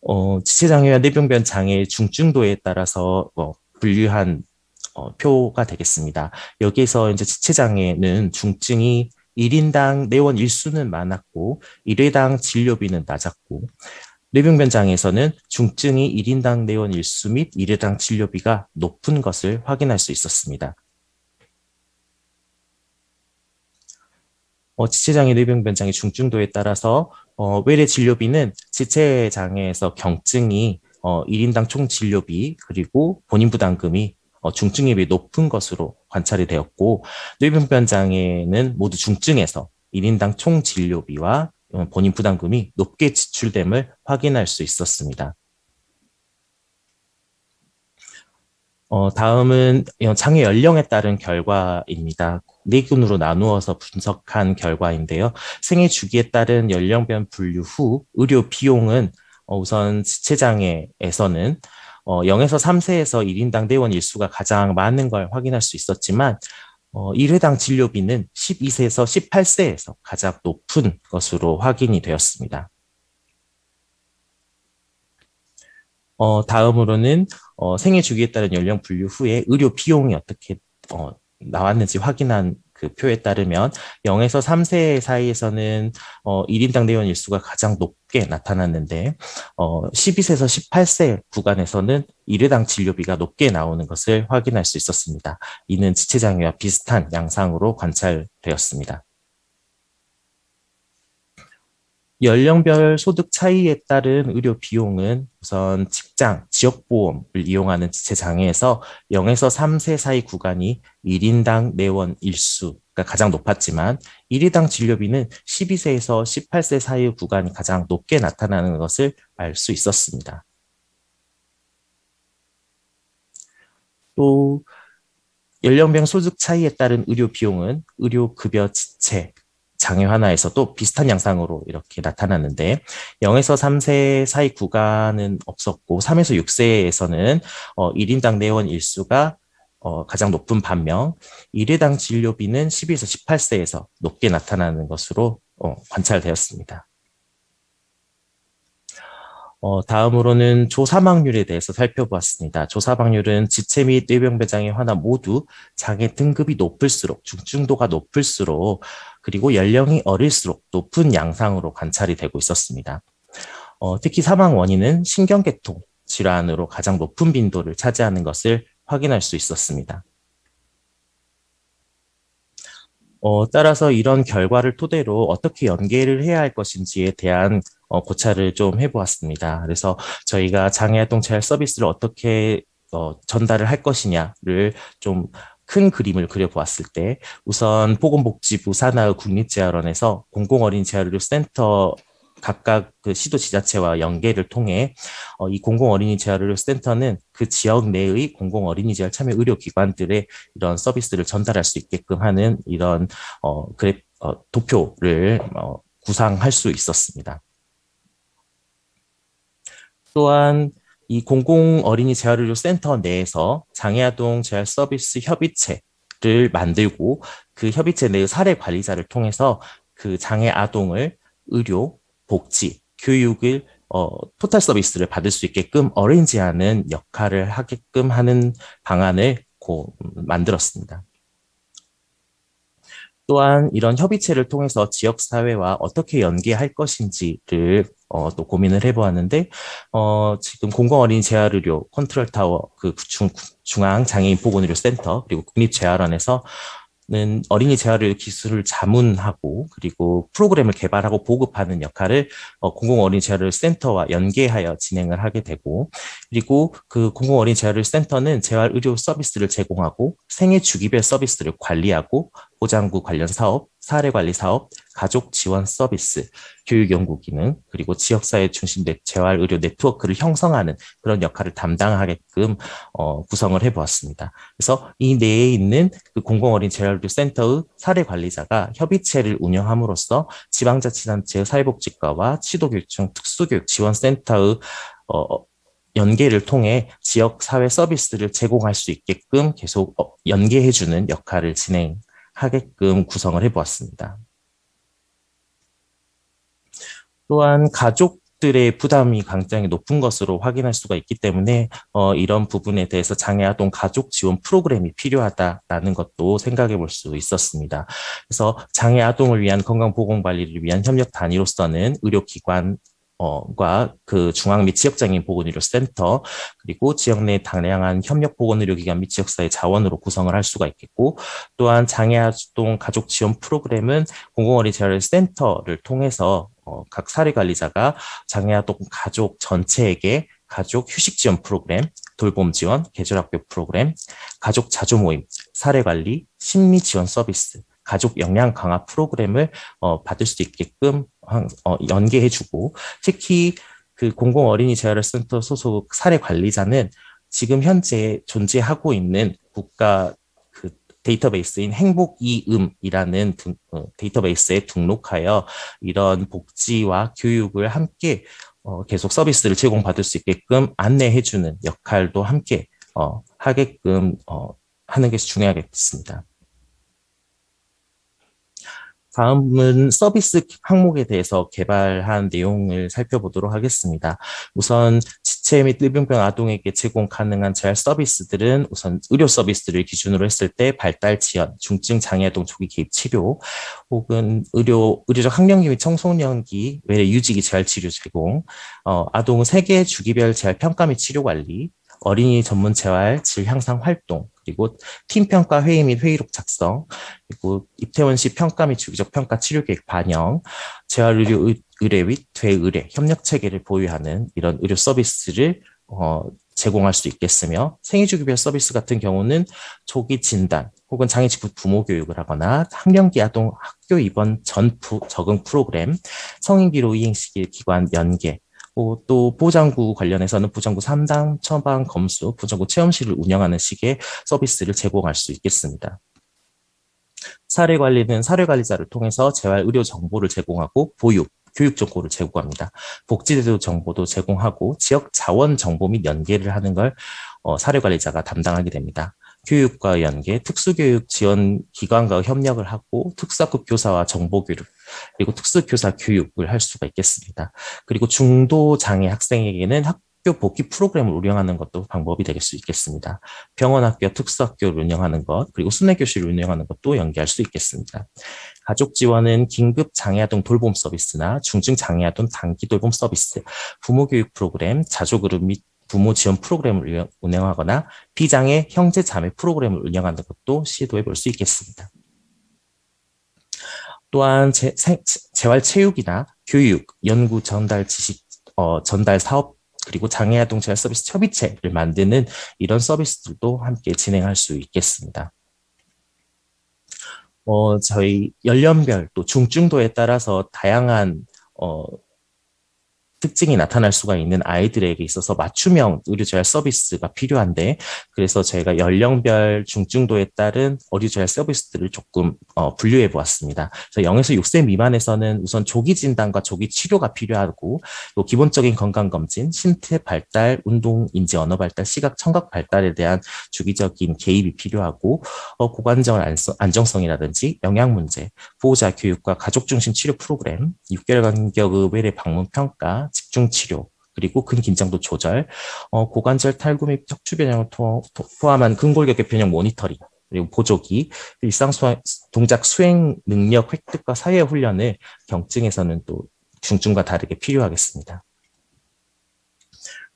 어, 지체장애와 뇌병변 장애의 중증도에 따라서 어, 분류한 어, 표가 되겠습니다. 여기에서 이제 지체장애는 중증이 1인당 내원 일수는 많았고 1회당 진료비는 낮았고 뇌병변 장애에서는 중증이 1인당 내원 일수 및 1회당 진료비가 높은 것을 확인할 수 있었습니다. 어, 지체장애 뇌병변 장애 중증도에 따라서 어, 외래 진료비는 지체장애에서 경증이 어, 1인당 총 진료비 그리고 본인 부담금이 어, 중증에 비해 높은 것으로 관찰이 되었고 뇌병변 장애는 모두 중증에서 1인당 총 진료비와 어, 본인 부담금이 높게 지출됨을 확인할 수 있었습니다. 어, 다음은 장애 연령에 따른 결과입니다. 네 군으로 나누어서 분석한 결과인데요. 생애 주기에 따른 연령별 분류 후 의료 비용은 어, 우선 지체장애에서는 어, 0에서 3세에서 1인당 대원 일수가 가장 많은 걸 확인할 수 있었지만 어, 1회당 진료비는 12세에서 18세에서 가장 높은 것으로 확인이 되었습니다. 어, 다음으로는 어, 생애 주기에 따른 연령 분류 후에 의료 비용이 어떻게 어, 나왔는지 확인한 그 표에 따르면 0에서 3세 사이에서는 어, 1인당 내원 일수가 가장 높게 나타났는데 어, 12세에서 18세 구간에서는 1회당 진료비가 높게 나오는 것을 확인할 수 있었습니다. 이는 지체 장애와 비슷한 양상으로 관찰되었습니다. 연령별 소득 차이에 따른 의료 비용은 우선 직장, 지역보험을 이용하는 지체 장애에서 0에서 3세 사이 구간이 1인당 내원 일수가 가장 높았지만 1인당 진료비는 12세에서 18세 사이 구간이 가장 높게 나타나는 것을 알 수 있었습니다. 또 연령별 소득 차이에 따른 의료 비용은 의료 급여 지체, 장애 하나에서도 비슷한 양상으로 이렇게 나타났는데 0에서 3세 사이 구간은 없었고 3에서 6세에서는 어, 1인당 내원 일수가 어, 가장 높은 반면 1회당 진료비는 12에서 18세에서 높게 나타나는 것으로 어, 관찰되었습니다. 어, 다음으로는 조사망률에 대해서 살펴보았습니다. 조사망률은 지체 및 뇌병변장애 환자 모두 장애 등급이 높을수록 중증도가 높을수록 그리고 연령이 어릴수록 높은 양상으로 관찰이 되고 있었습니다. 어, 특히 사망 원인은 신경계통 질환으로 가장 높은 빈도를 차지하는 것을 확인할 수 있었습니다. 어, 따라서 이런 결과를 토대로 어떻게 연계를 해야 할 것인지에 대한 어, 고찰을 좀 해보았습니다. 그래서 저희가 장애활동 재활 서비스를 어떻게 어, 전달을 할 것이냐를 좀큰 그림을 그려보았을 때 우선 보건복지부 산하의 국립재활원에서 공공어린이재활의료센터 각각 그 시도 지자체와 연계를 통해 어, 이 공공 어린이 재활의료 센터는 그 지역 내의 공공 어린이 재활 참여 의료 기관들의 이런 서비스를 전달할 수 있게끔 하는 이런 어, 그래, 어, 도표를 어, 구상할 수 있었습니다. 또한 이 공공 어린이 재활의료 센터 내에서 장애아동 재활 서비스 협의체를 만들고 그 협의체 내의 사례 관리자를 통해서 그 장애 아동을 의료, 복지, 교육을 어, total 서비스를 받을 수 있게끔 arrange하는 역할을 하게끔 하는 방안을 고, 만들었습니다. 또한 이런 협의체를 통해서 지역사회와 어떻게 연계할 것인지를 어, 또 고민을 해보았는데, 어, 지금 공공어린이 재활의료 컨트롤타워 그 중, 중앙장애인 보건의료 센터 그리고 국립재활원에서 는 어린이 재활의 기술을 자문하고 그리고 프로그램을 개발하고 보급하는 역할을 어, 공공 어린이 재활의 센터와 연계하여 진행을 하게 되고 그리고 그 공공 어린이 재활의 센터는 재활 의료 서비스를 제공하고 생애 주기별 서비스를 관리하고 보장구 관련 사업, 사례 관리 사업, 가족 지원 서비스, 교육 연구 기능, 그리고 지역사회 중심 재활 의료 네트워크를 형성하는 그런 역할을 담당하게끔 어, 구성을 해보았습니다. 그래서 이 내에 있는 그 공공어린 재활 의료 센터의 사례 관리자가 협의체를 운영함으로써 지방자치단체 사회복지과와 치도교육청 특수교육 지원센터의 어, 연계를 통해 지역 사회 서비스를 제공할 수 있게끔 계속 어, 연계해주는 역할을 진행. 하게끔 구성을 해보았습니다. 또한 가족들의 부담이 굉장히 높은 것으로 확인할 수가 있기 때문에 어, 이런 부분에 대해서 장애아동 가족 지원 프로그램이 필요하다라는 것도 생각해 볼 수 있었습니다. 그래서 장애아동을 위한 건강보건관리를 위한 협력 단위로서는 의료기관, 어,과 그 중앙 및 지역장애인 보건의료 센터 그리고 지역 내 다양한 협력 보건의료기관 및 지역사회 자원으로 구성을 할 수가 있겠고 또한 장애아동 가족 지원 프로그램은 공공어린이 재활 센터를 통해서 어, 각 사례 관리자가 장애아동 가족 전체에게 가족 휴식 지원 프로그램, 돌봄 지원, 계절 학교 프로그램, 가족 자조 모임, 사례 관리, 심리 지원 서비스, 가족 역량 강화 프로그램을 어, 받을 수 있게끔 어, 연계해주고 특히 그 공공 어린이 재활 센터 소속 사례 관리자는 지금 현재 존재하고 있는 국가 그 데이터베이스인 행복이음이라는 등, 어, 데이터베이스에 등록하여 이런 복지와 교육을 함께 어, 계속 서비스를 제공받을 수 있게끔 안내해주는 역할도 함께 어, 하게끔 어, 하는 것이 중요하겠습니다. 다음은 서비스 항목에 대해서 개발한 내용을 살펴보도록 하겠습니다. 우선 지체 및 일병병 아동에게 제공 가능한 재활 서비스들은 우선 의료 서비스를 기준으로 했을 때 발달 지연, 중증 장애 아동 조기 개입 치료, 혹은 의료 의료적 학령기 및 청소년기 외래 유지기 재활 치료 제공, 어, 아동 세계 주기별 재활 평가 및 치료 관리, 어린이 전문 재활 질 향상 활동, 그리고 팀 평가 회의 및 회의록 작성, 그리고 입퇴원 시 평가 및 주기적 평가 치료 계획 반영, 재활 의료 의뢰 및 되의뢰 협력 체계를 보유하는 이런 의료 서비스를 어, 제공할 수 있겠으며 생애주기별 서비스 같은 경우는 조기 진단 혹은 장애 직후 부모 교육을 하거나 학령기 아동 학교 입원 전프 적응 프로그램, 성인기로 이행시킬 기관 연계, 또 보장구 관련해서는 보장구 상담, 처방, 검수, 보장구 체험실을 운영하는 식의 서비스를 제공할 수 있겠습니다. 사례 관리는 사례 관리자를 통해서 재활 의료 정보를 제공하고 보육, 교육 정보를 제공합니다. 복지제도 정보도 제공하고 지역 자원 정보 및 연계를 하는 걸 어, 사례 관리자가 담당하게 됩니다. 교육과 연계, 특수교육 지원 기관과 협력을 하고 특수학급 교사와 정보 교육, 그리고 특수교사 교육을 할 수가 있겠습니다. 그리고 중도 장애 학생에게는 학교 복귀 프로그램을 운영하는 것도 방법이 될 수 있겠습니다. 병원학교, 특수학교를 운영하는 것, 그리고 순회교실을 운영하는 것도 연계할 수 있겠습니다. 가족 지원은 긴급 장애아동 돌봄 서비스나 중증 장애아동 단기 돌봄 서비스, 부모 교육 프로그램, 자조그룹 및 부모 지원 프로그램을 운영하거나 비장애 형제 자매 프로그램을 운영하는 것도 시도해 볼 수 있겠습니다. 또한 재, 재활 체육이나 교육, 연구 전달 지식 어, 전달 사업 그리고 장애아동 재활 서비스 협의체를 만드는 이런 서비스들도 함께 진행할 수 있겠습니다. 어, 저희 연령별 또 중증도에 따라서 다양한 어, 특징이 나타날 수가 있는 아이들에게 있어서 맞춤형 의료재활 서비스가 필요한데 그래서 저희가 연령별 중증도에 따른 의료재활 서비스들을 조금 어, 분류해 보았습니다. 그래서 0에서 6세 미만에서는 우선 조기 진단과 조기 치료가 필요하고 또 기본적인 건강 검진, 신체 발달, 운동, 인지 언어 발달, 시각, 청각 발달에 대한 주기적인 개입이 필요하고 어, 고관절 안정성이라든지 영양 문제, 보호자 교육과 가족 중심 치료 프로그램, 6개월 간격의 외래 방문 평가, 집중 치료, 그리고 근긴장도 조절, 어, 고관절 탈구 및 척추 변형을 포함한 근골격의 변형 모니터링, 그리고 보조기, 일상 수행, 동작 수행 능력 획득과 사회 훈련을 경증에서는 또 중증과 다르게 필요하겠습니다.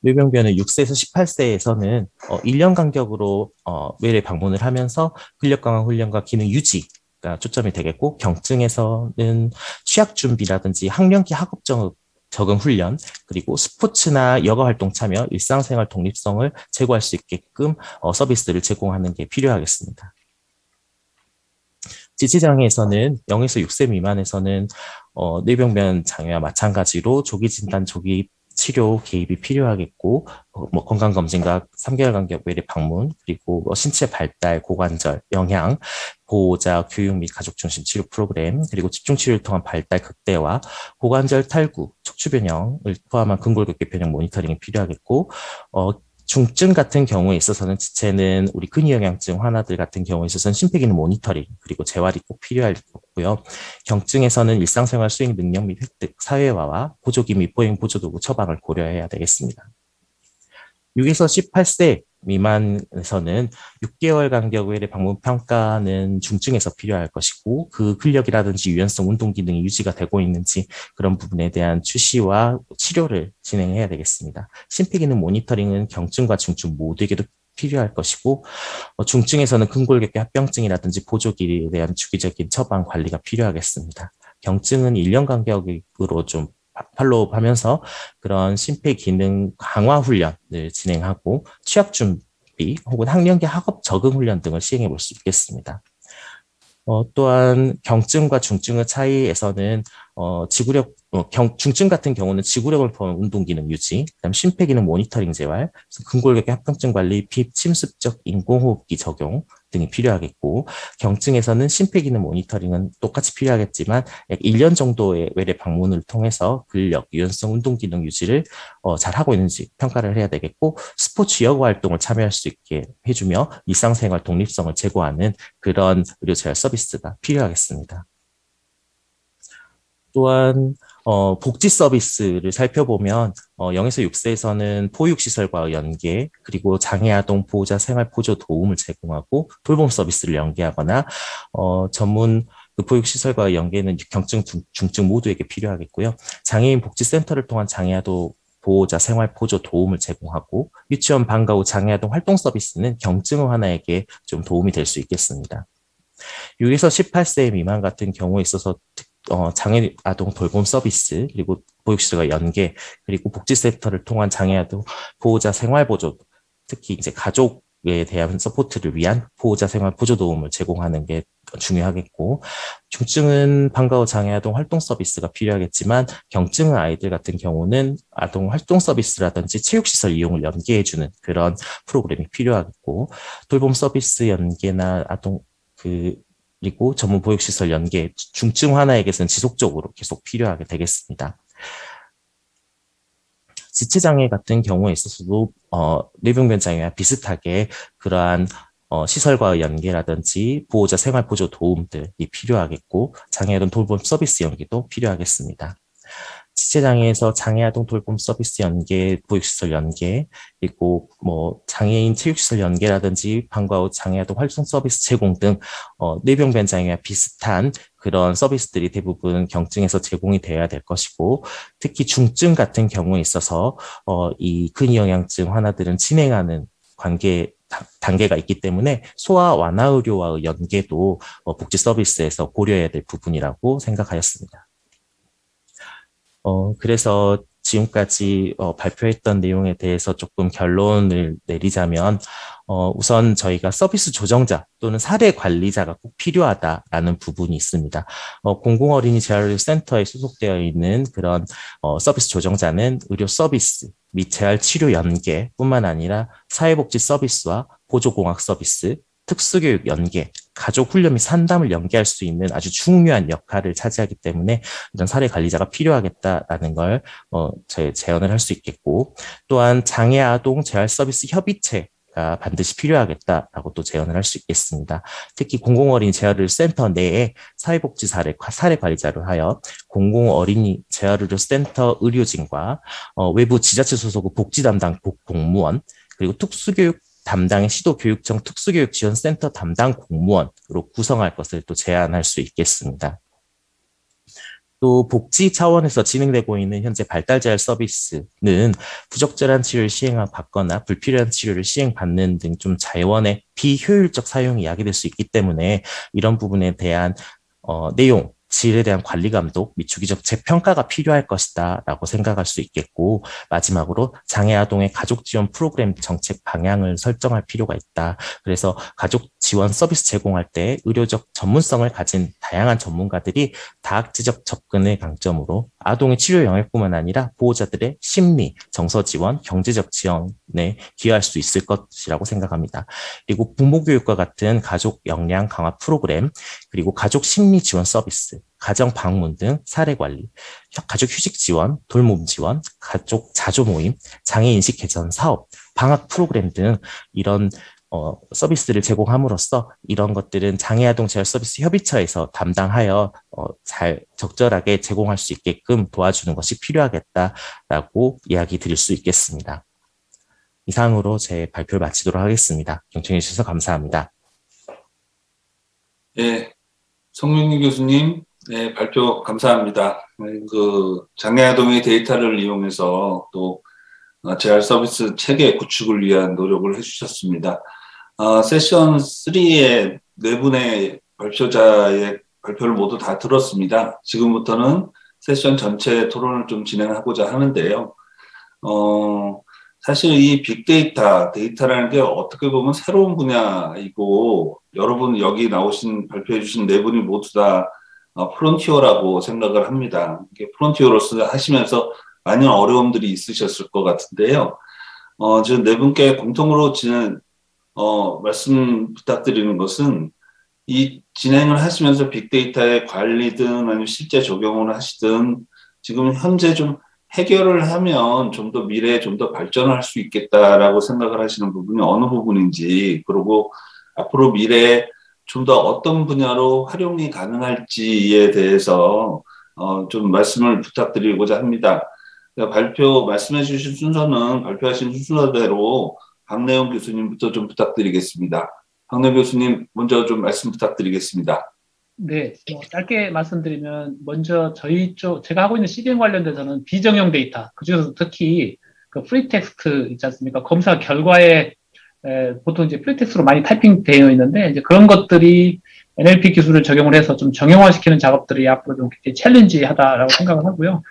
뇌병변은 6세에서 18세에서는 어, 1년 간격으로 어, 매일 방문을 하면서 근력 강화 훈련과 기능 유지 가 초점이 되겠고 경증에서는 취약 준비라든지 학령기 학업적 적응 훈련, 그리고 스포츠나 여가 활동 참여, 일상생활 독립성을 제고할 수 있게끔 어, 서비스를 제공하는 게 필요하겠습니다. 지체장애에서는 0에서 6세 미만에서는 어, 뇌병변 장애와 마찬가지로 조기 진단, 조기 치료 개입이 필요하겠고 어, 뭐 건강 검진과 3개월 간격 외래 방문 그리고 뭐 신체 발달, 고관절, 영양, 보호자 교육 및 가족 중심 치료 프로그램 그리고 집중 치료를 통한 발달 극대화, 고관절 탈구, 척추 변형을 포함한 근골격계 변형 모니터링이 필요하겠고 어, 중증 같은 경우에 있어서는 지체는 우리 근위영양증 환아들 같은 경우에 있어서는 심폐기능 모니터링 그리고 재활이 꼭 필요할 거고요. 경증에서는 일상생활 수행 능력 및 획득, 사회화와 보조기 및 보행 보조도구 처방을 고려해야 되겠습니다. 6에서 18세 미만에서는 6개월 간격 외래 방문 평가는 중증에서 필요할 것이고 그 근력이라든지 유연성 운동 기능이 유지가 되고 있는지 그런 부분에 대한 추시와 치료를 진행해야 되겠습니다. 심폐 기능 모니터링은 경증과 중증 모두에게도 필요할 것이고 어, 중증에서는 근골격계 합병증이라든지 보조기에 대한 주기적인 처방 관리가 필요하겠습니다. 경증은 1년 간격으로 좀 팔로우 하면서 그런 심폐 기능 강화 훈련을 진행하고 취업 준비 혹은 학령기 학업 적응 훈련 등을 시행해 볼 수 있겠습니다. 어, 또한 경증과 중증의 차이에서는 어, 지구력 어, 경, 중증 같은 경우는 지구력을 포함한 운동 기능 유지, 그다음 심폐 기능 모니터링 재활, 근골격계 합병증 관리, 핍 침습적 인공호흡기 적용 등이 필요하겠고 경증에서는 심폐 기능 모니터링은 똑같이 필요하겠지만 약 1년 정도의 외래 방문을 통해서 근력, 유연성, 운동 기능 유지를 어, 잘 하고 있는지 평가를 해야 되겠고 스포츠 여가 활동을 참여할 수 있게 해주며 일상생활 독립성을 제고하는 그런 의료 재활 서비스가 필요하겠습니다. 또한 어, 복지 서비스를 살펴보면 어, 0에서 6세에서는 포육시설과 연계 그리고 장애아동 보호자 생활보조 도움을 제공하고 돌봄 서비스를 연계하거나 어, 전문 그 보육시설과 연계는 경증, 중증 모두에게 필요하겠고요. 장애인 복지센터를 통한 장애아동 보호자 생활 보조 도움을 제공하고 유치원 방과 후 장애아동 활동 서비스는 경증 환아에게 좀 도움이 될 수 있겠습니다. 6에서 18세 미만 같은 경우에 있어서 어, 장애 아동 돌봄 서비스 그리고 보육시설과 연계 그리고 복지센터를 통한 장애 아동 보호자 생활 보조 특히 이제 가족에 대한 support를 위한 보호자 생활 보조 도움을 제공하는 게 중요하겠고 중증은 방과 후 장애 아동 활동 서비스가 필요하겠지만 경증 아이들 같은 경우는 아동 활동 서비스라든지 체육 시설 이용을 연계해 주는 그런 프로그램이 필요하겠고 돌봄 서비스 연계나 아동 그 그리고 전문 보육시설 연계, 중증 환아에게서는 지속적으로 계속 필요하게 되겠습니다. 지체장애 같은 경우에 있어서도 어, 뇌병변 장애와 비슷하게 그러한 어, 시설과의 연계라든지 보호자 생활보조 도움들이 필요하겠고 장애아동 돌봄 서비스 연계도 필요하겠습니다. 지체장애에서 장애아동 돌봄 서비스 연계, 보육시설 연계, 그리고 뭐 장애인 체육시설 연계라든지 방과 후 장애아동 활동 서비스 제공 등 어, 뇌병변 장애와 비슷한 그런 서비스들이 대부분 경증에서 제공이 되어야 될 것이고 특히 중증 같은 경우에 있어서 어, 이 근위영양증 환아들은 진행하는 관계 단계가 있기 때문에 소아 완화 의료와의 연계도 어, 복지 서비스에서 고려해야 될 부분이라고 생각하였습니다. 어, 그래서 지금까지 어, 발표했던 내용에 대해서 조금 결론을 내리자면 어, 우선 저희가 서비스 조정자 또는 사례 관리자가 꼭 필요하다라는 부분이 있습니다. 어, 공공어린이 재활센터에 소속되어 있는 그런 어, 서비스 조정자는 의료 서비스 및 재활 치료 연계뿐만 아니라 사회복지 서비스와 보조공학 서비스, 특수교육 연계, 가족 훈련 및 상담을 연계할 수 있는 아주 중요한 역할을 차지하기 때문에 이런 사례 관리자가 필요하겠다라는 걸 어, 제 제언을 할 수 있겠고 또한 장애 아동 재활 서비스 협의체 가 반드시 필요하겠다라고 또 제언을 할 수 있겠습니다. 특히 공공어린이 재활의료 센터 내에 사회복지 사례, 사례 관리자로 하여 공공어린이 재활의료 센터 의료진과 어, 외부 지자체 소속의 복지 담당 공무원 그리고 특수교육 담당의 시도교육청 특수교육지원센터 담당 공무원으로 구성할 것을 또 제안할 수 있겠습니다. 또 복지 차원에서 진행되고 있는 현재 발달재활 서비스는 부적절한 치료를 시행받거나 불필요한 치료를 시행받는 등 좀 자원의 비효율적 사용이 야기될 수 있기 때문에 이런 부분에 대한 어, 내용 질에 대한 관리 감독 및 주기적 재평가가 필요할 것이다라고 생각할 수 있겠고 마지막으로 장애 아동의 가족 지원 프로그램 정책 방향을 설정할 필요가 있다. 그래서 가족 지원 서비스 제공할 때 의료적 전문성을 가진 다양한 전문가들이 다학지적 접근의 강점으로 아동의 치료 영역뿐만 아니라 보호자들의 심리, 정서 지원, 경제적 지원에 기여할 수 있을 것이라고 생각합니다. 그리고 부모 교육과 같은 가족 역량 강화 프로그램, 그리고 가족 심리 지원 서비스, 가정 방문 등 사례 관리, 가족 휴직 지원, 돌봄 지원, 가족 자조 모임, 장애 인식 개선 사업, 방학 프로그램 등 이런 어, 서비스를 제공함으로써 이런 것들은 장애아동 재활 서비스 협의처에서 담당하여 어, 잘 적절하게 제공할 수 있게끔 도와주는 것이 필요하겠다라고 이야기 드릴 수 있겠습니다. 이상으로 제 발표를 마치도록 하겠습니다. 경청해 주셔서 감사합니다. 예, 성민기 교수님, 네, 발표 감사합니다. 그 장애아동의 데이터를 이용해서 또 어, 재활 서비스 체계 구축을 위한 노력을 해주셨습니다. 어, 세션 3의 네 분의 발표자의 발표를 모두 다 들었습니다. 지금부터는 세션 전체 토론을 좀 진행하고자 하는데요. 어, 사실 이 빅데이터, 데이터라는 게 어떻게 보면 새로운 분야이고 여러분 여기 나오신 발표해 주신 네 분이 모두 다 어, frontier라고 생각을 합니다. 이게 frontier로서 하시면서 많은 어려움들이 있으셨을 것 같은데요. 어, 지금 네 분께 공통으로 진행, 어, 말씀 부탁드리는 것은 이 진행을 하시면서 빅데이터의 관리든 아니면 실제 적용을 하시든 지금 현재 좀 해결을 하면 좀 더 미래에 좀 더 발전할 수 있겠다라고 생각을 하시는 부분이 어느 부분인지 그리고 앞으로 미래에 좀 더 어떤 분야로 활용이 가능할지에 대해서 어, 좀 말씀을 부탁드리고자 합니다. 발표 말씀해 주신 순서는 발표하신 순서대로 박내영 교수님부터 좀 부탁드리겠습니다. 박내영 교수님 먼저 좀 말씀 부탁드리겠습니다. 네, 뭐 짧게 말씀드리면 먼저 저희 쪽 제가 하고 있는 CDM 관련돼서는 비정형 데이터 그중에서 특히 그 free text 있지 않습니까? 검사 결과에 에, 보통 이제 free text로 많이 타이핑되어 있는데 이제 그런 것들이 NLP 기술을 적용을 해서 좀 정형화시키는 작업들이 앞으로 좀 굉장히 challenge하다라고 생각을 하고요.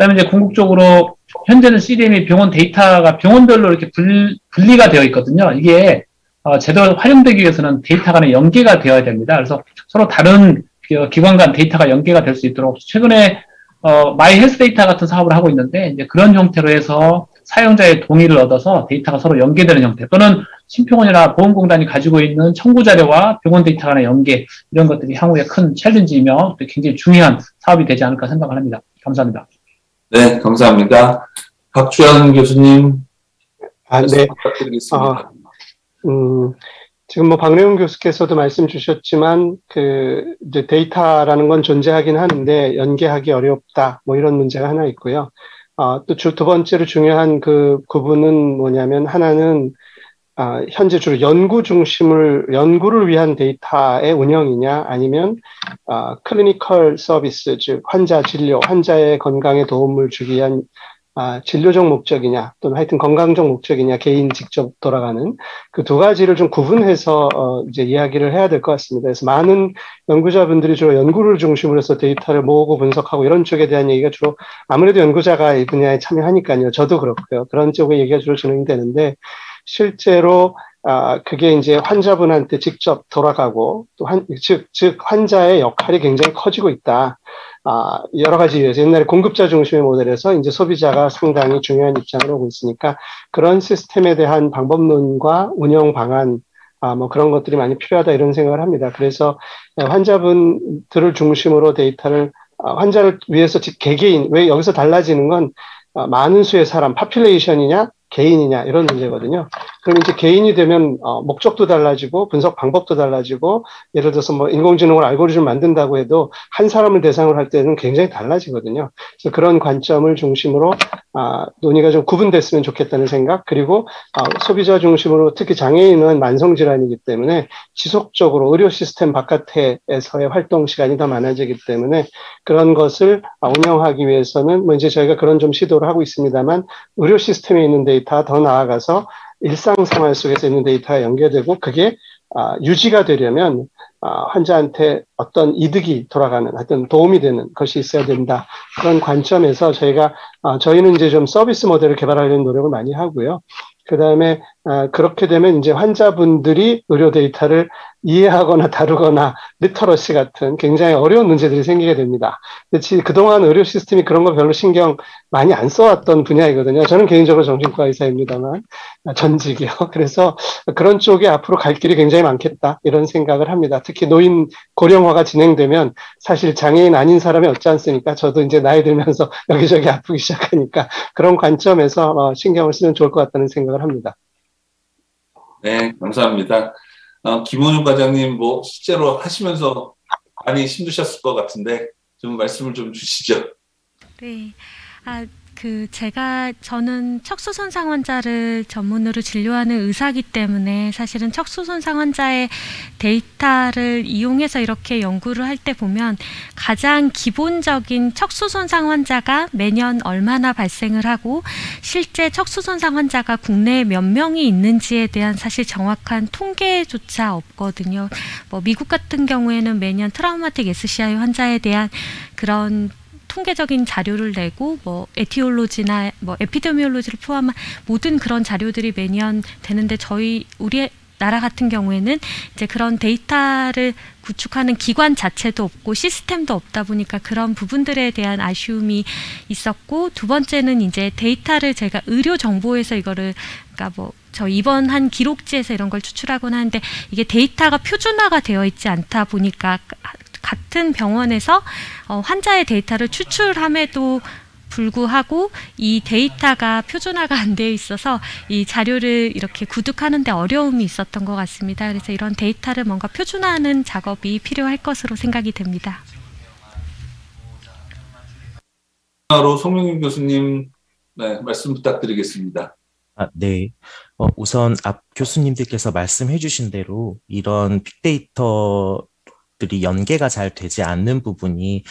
그다음에 이제 궁극적으로 현재는 CDM이 병원 데이터가 병원별로 이렇게 분, 분리가 되어 있거든요. 이게 어, 제대로 활용되기 위해서는 데이터 간의 연계가 되어야 됩니다. 그래서 서로 다른 기관 간 데이터가 연계가 될 수 있도록 최근에 어, my health data 같은 사업을 하고 있는데 이제 그런 형태로 해서 사용자의 동의를 얻어서 데이터가 서로 연계되는 형태 또는 심평원이나 보험공단이 가지고 있는 청구 자료와 병원 데이터 간의 연계 이런 것들이 향후에 큰 challenge이며 굉장히 중요한 사업이 되지 않을까 생각을 합니다. 감사합니다. 네, 감사합니다. 박주현 교수님. 아, 네. 부탁드리겠습니다. 어, 음, 지금 뭐 박래훈 교수께서도 말씀 주셨지만 그 이제 데이터라는 건 존재하긴 하는데 연계하기 어렵다 뭐 이런 문제가 하나 있고요. 어, 또 두 번째로 중요한 그 부분은 뭐냐면 하나는 아, 현재 주로 연구 중심을 연구를 위한 데이터의 운영이냐 아니면 아, clinical service 즉 환자 진료 환자의 건강에 도움을 주기 위한 아, 진료적 목적이냐 또는 하여튼 건강적 목적이냐 개인 직접 돌아가는 그 두 가지를 좀 구분해서 어, 이제 이야기를 해야 될 것 같습니다. 그래서 많은 연구자분들이 주로 연구를 중심으로 해서 데이터를 모으고 분석하고 이런 쪽에 대한 얘기가 주로 아무래도 연구자가 이 분야에 참여하니까요. 저도 그렇고요. 그런 쪽의 얘기가 주로 진행이 되는데 실제로 아, 그게 이제 환자분한테 직접 돌아가고 또 한, 즉, 즉, 환자의 역할이 굉장히 커지고 있다. 아, 여러 가지 이유에서 옛날에 공급자 중심의 모델에서 이제 소비자가 상당히 중요한 입장을 오고 있으니까 그런 시스템에 대한 방법론과 운영 방안 아, 뭐 그런 것들이 많이 필요하다 이런 생각을 합니다. 그래서 환자분들을 중심으로 데이터를 아, 환자를 위해서 개개인 왜 여기서 달라지는 건 아, 많은 수의 사람, 파퓰레이션이냐 개인이냐 이런 문제거든요. 그럼 이제 개인이 되면 어, 목적도 달라지고 분석 방법도 달라지고 예를 들어서 뭐 인공지능을 알고리즘 만든다고 해도 한 사람을 대상으로 할 때는 굉장히 달라지거든요. 그래서 그런 관점을 중심으로 아, 논의가 좀 구분됐으면 좋겠다는 생각 그리고 아, 소비자 중심으로 특히 장애인은 만성 질환이기 때문에 지속적으로 의료 시스템 바깥에서의 활동 시간이 더 많아지기 때문에 그런 것을 아, 운영하기 위해서는 뭐 이제 저희가 그런 좀 시도를 하고 있습니다만 의료 시스템에 있는 데 이터 더 나아가서 일상생활 속에서 있는 데이터가 연계되고 그게 아, 유지가 되려면 아, 환자한테 어떤 이득이 돌아가는 어떤 도움이 되는 것이 있어야 된다 그런 관점에서 저희가 아, 저희는 이제 좀 서비스 모델을 개발하려는 노력을 많이 하고요. 그 다음에 아, 그렇게 되면 이제 환자분들이 의료 데이터를 이해하거나 다루거나 literacy 같은 굉장히 어려운 문제들이 생기게 됩니다. 그동안 의료 시스템이 그런 거 별로 신경 많이 안 써왔던 분야이거든요. 저는 개인적으로 정신과 의사입니다만 전직이요. 그래서 그런 쪽에 앞으로 갈 길이 굉장히 많겠다 이런 생각을 합니다. 특히 노인 고령화가 진행되면 사실 장애인 아닌 사람이 없지 않습니까? 저도 이제 나이 들면서 여기저기 아프기 시작하니까 그런 관점에서 어, 신경을 쓰면 좋을 것 같다는 생각을 합니다. 네, 감사합니다. 어, 김원윤 과장님 뭐 실제로 하시면서 많이 힘드셨을 것 같은데 좀 말씀을 좀 주시죠. 네. 아, 그 제가 저는 척수 손상 환자를 전문으로 진료하는 의사기 때문에 사실은 척수 손상 환자의 데이터를 이용해서 이렇게 연구를 할 때 보면 가장 기본적인 척수 손상 환자가 매년 얼마나 발생을 하고 실제 척수 손상 환자가 국내에 몇 명이 있는지에 대한 사실 정확한 통계조차 없거든요. 뭐 미국 같은 경우에는 매년 traumatic SCI 환자에 대한 그런 통계적인 자료를 내고 뭐 etiology나 뭐 epidemiology를 포함한 모든 그런 자료들이 매년 되는데 저희 우리 나라 같은 경우에는 이제 그런 데이터를 구축하는 기관 자체도 없고 시스템도 없다 보니까 그런 부분들에 대한 아쉬움이 있었고 두 번째는 이제 데이터를 제가 의료 정보에서 이거를 그러니까 뭐 저 이번 한 기록지에서 이런 걸 추출하곤 하는데 이게 데이터가 표준화가 되어 있지 않다 보니까 같은 병원에서 어, 환자의 데이터를 추출함에도 불구하고 이 데이터가 표준화가 안 되어 있어서 이 자료를 이렇게 구독하는데 어려움이 있었던 것 같습니다. 그래서 이런 데이터를 뭔가 표준화하는 작업이 필요할 것으로 생각이 됩니다. 바로 송명윤 교수님 네, 말씀 부탁드리겠습니다. 아, 네. 어, 우선 앞 교수님들께서 말씀해 주신 대로 이런 빅데이터 들이 연계가 잘 되지 않는 부분이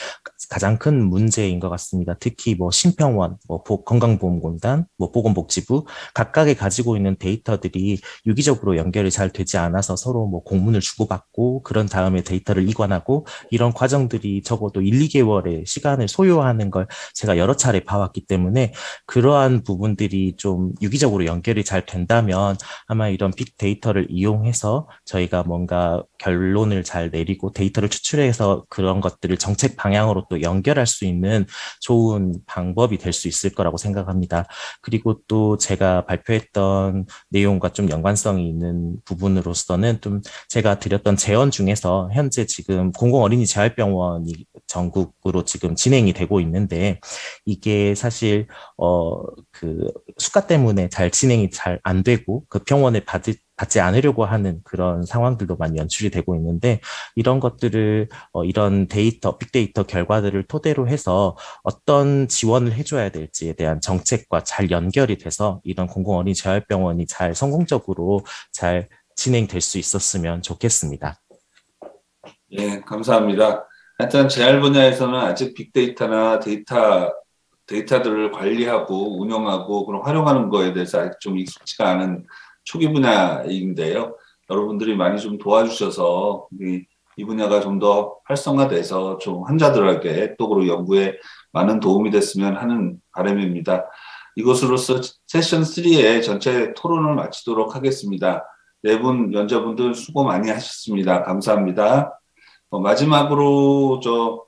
가장 큰 문제인 것 같습니다. 특히 뭐 심평원, 뭐 건강보험공단, 뭐 보건복지부 각각이 가지고 있는 데이터들이 유기적으로 연결이 잘 되지 않아서 서로 뭐 공문을 주고받고 그런 다음에 데이터를 이관하고 이런 과정들이 적어도 1, 2개월의 시간을 소요하는 걸 제가 여러 차례 봐왔기 때문에 그러한 부분들이 좀 유기적으로 연결이 잘 된다면 아마 이런 빅데이터를 이용해서 저희가 뭔가 결론을 잘 내리고 데이터를 추출해서 그런 것들을 정책 방향으로 또 연결할 수 있는 좋은 방법이 될 수 있을 거라고 생각합니다. 그리고 또 제가 발표했던 내용과 좀 연관성이 있는 부분으로서는 좀 제가 드렸던 제언 중에서 현재 지금 공공어린이 재활병원이 전국으로 지금 진행이 되고 있는데 이게 사실 어 그 수가 때문에 잘 진행이 잘 안 되고 그 병원에 받을 받지 않으려고 하는 그런 상황들도 많이 연출이 되고 있는데 이런 것들을 어, 이런 데이터, 빅데이터 결과들을 토대로 해서 어떤 지원을 해줘야 될지에 대한 정책과 잘 연결이 돼서 이런 공공어린 재활병원이 잘 성공적으로 잘 진행될 수 있었으면 좋겠습니다. 예, 감사합니다. 하여튼 재활 분야에서는 아직 빅데이터나 데이터 데이터들을 관리하고 운영하고 그런 활용하는 거에 대해서 아직 좀 익숙치가 않은 초기 분야인데요. 여러분들이 많이 좀 도와주셔서 이 분야가 좀 더 활성화돼서 좀 환자들에게 또 그리고 연구에 많은 도움이 됐으면 하는 바람입니다. 이것으로서 세션 3의 전체 토론을 마치도록 하겠습니다. 네 분 연자분들 수고 많이 하셨습니다. 감사합니다. 어, 마지막으로 저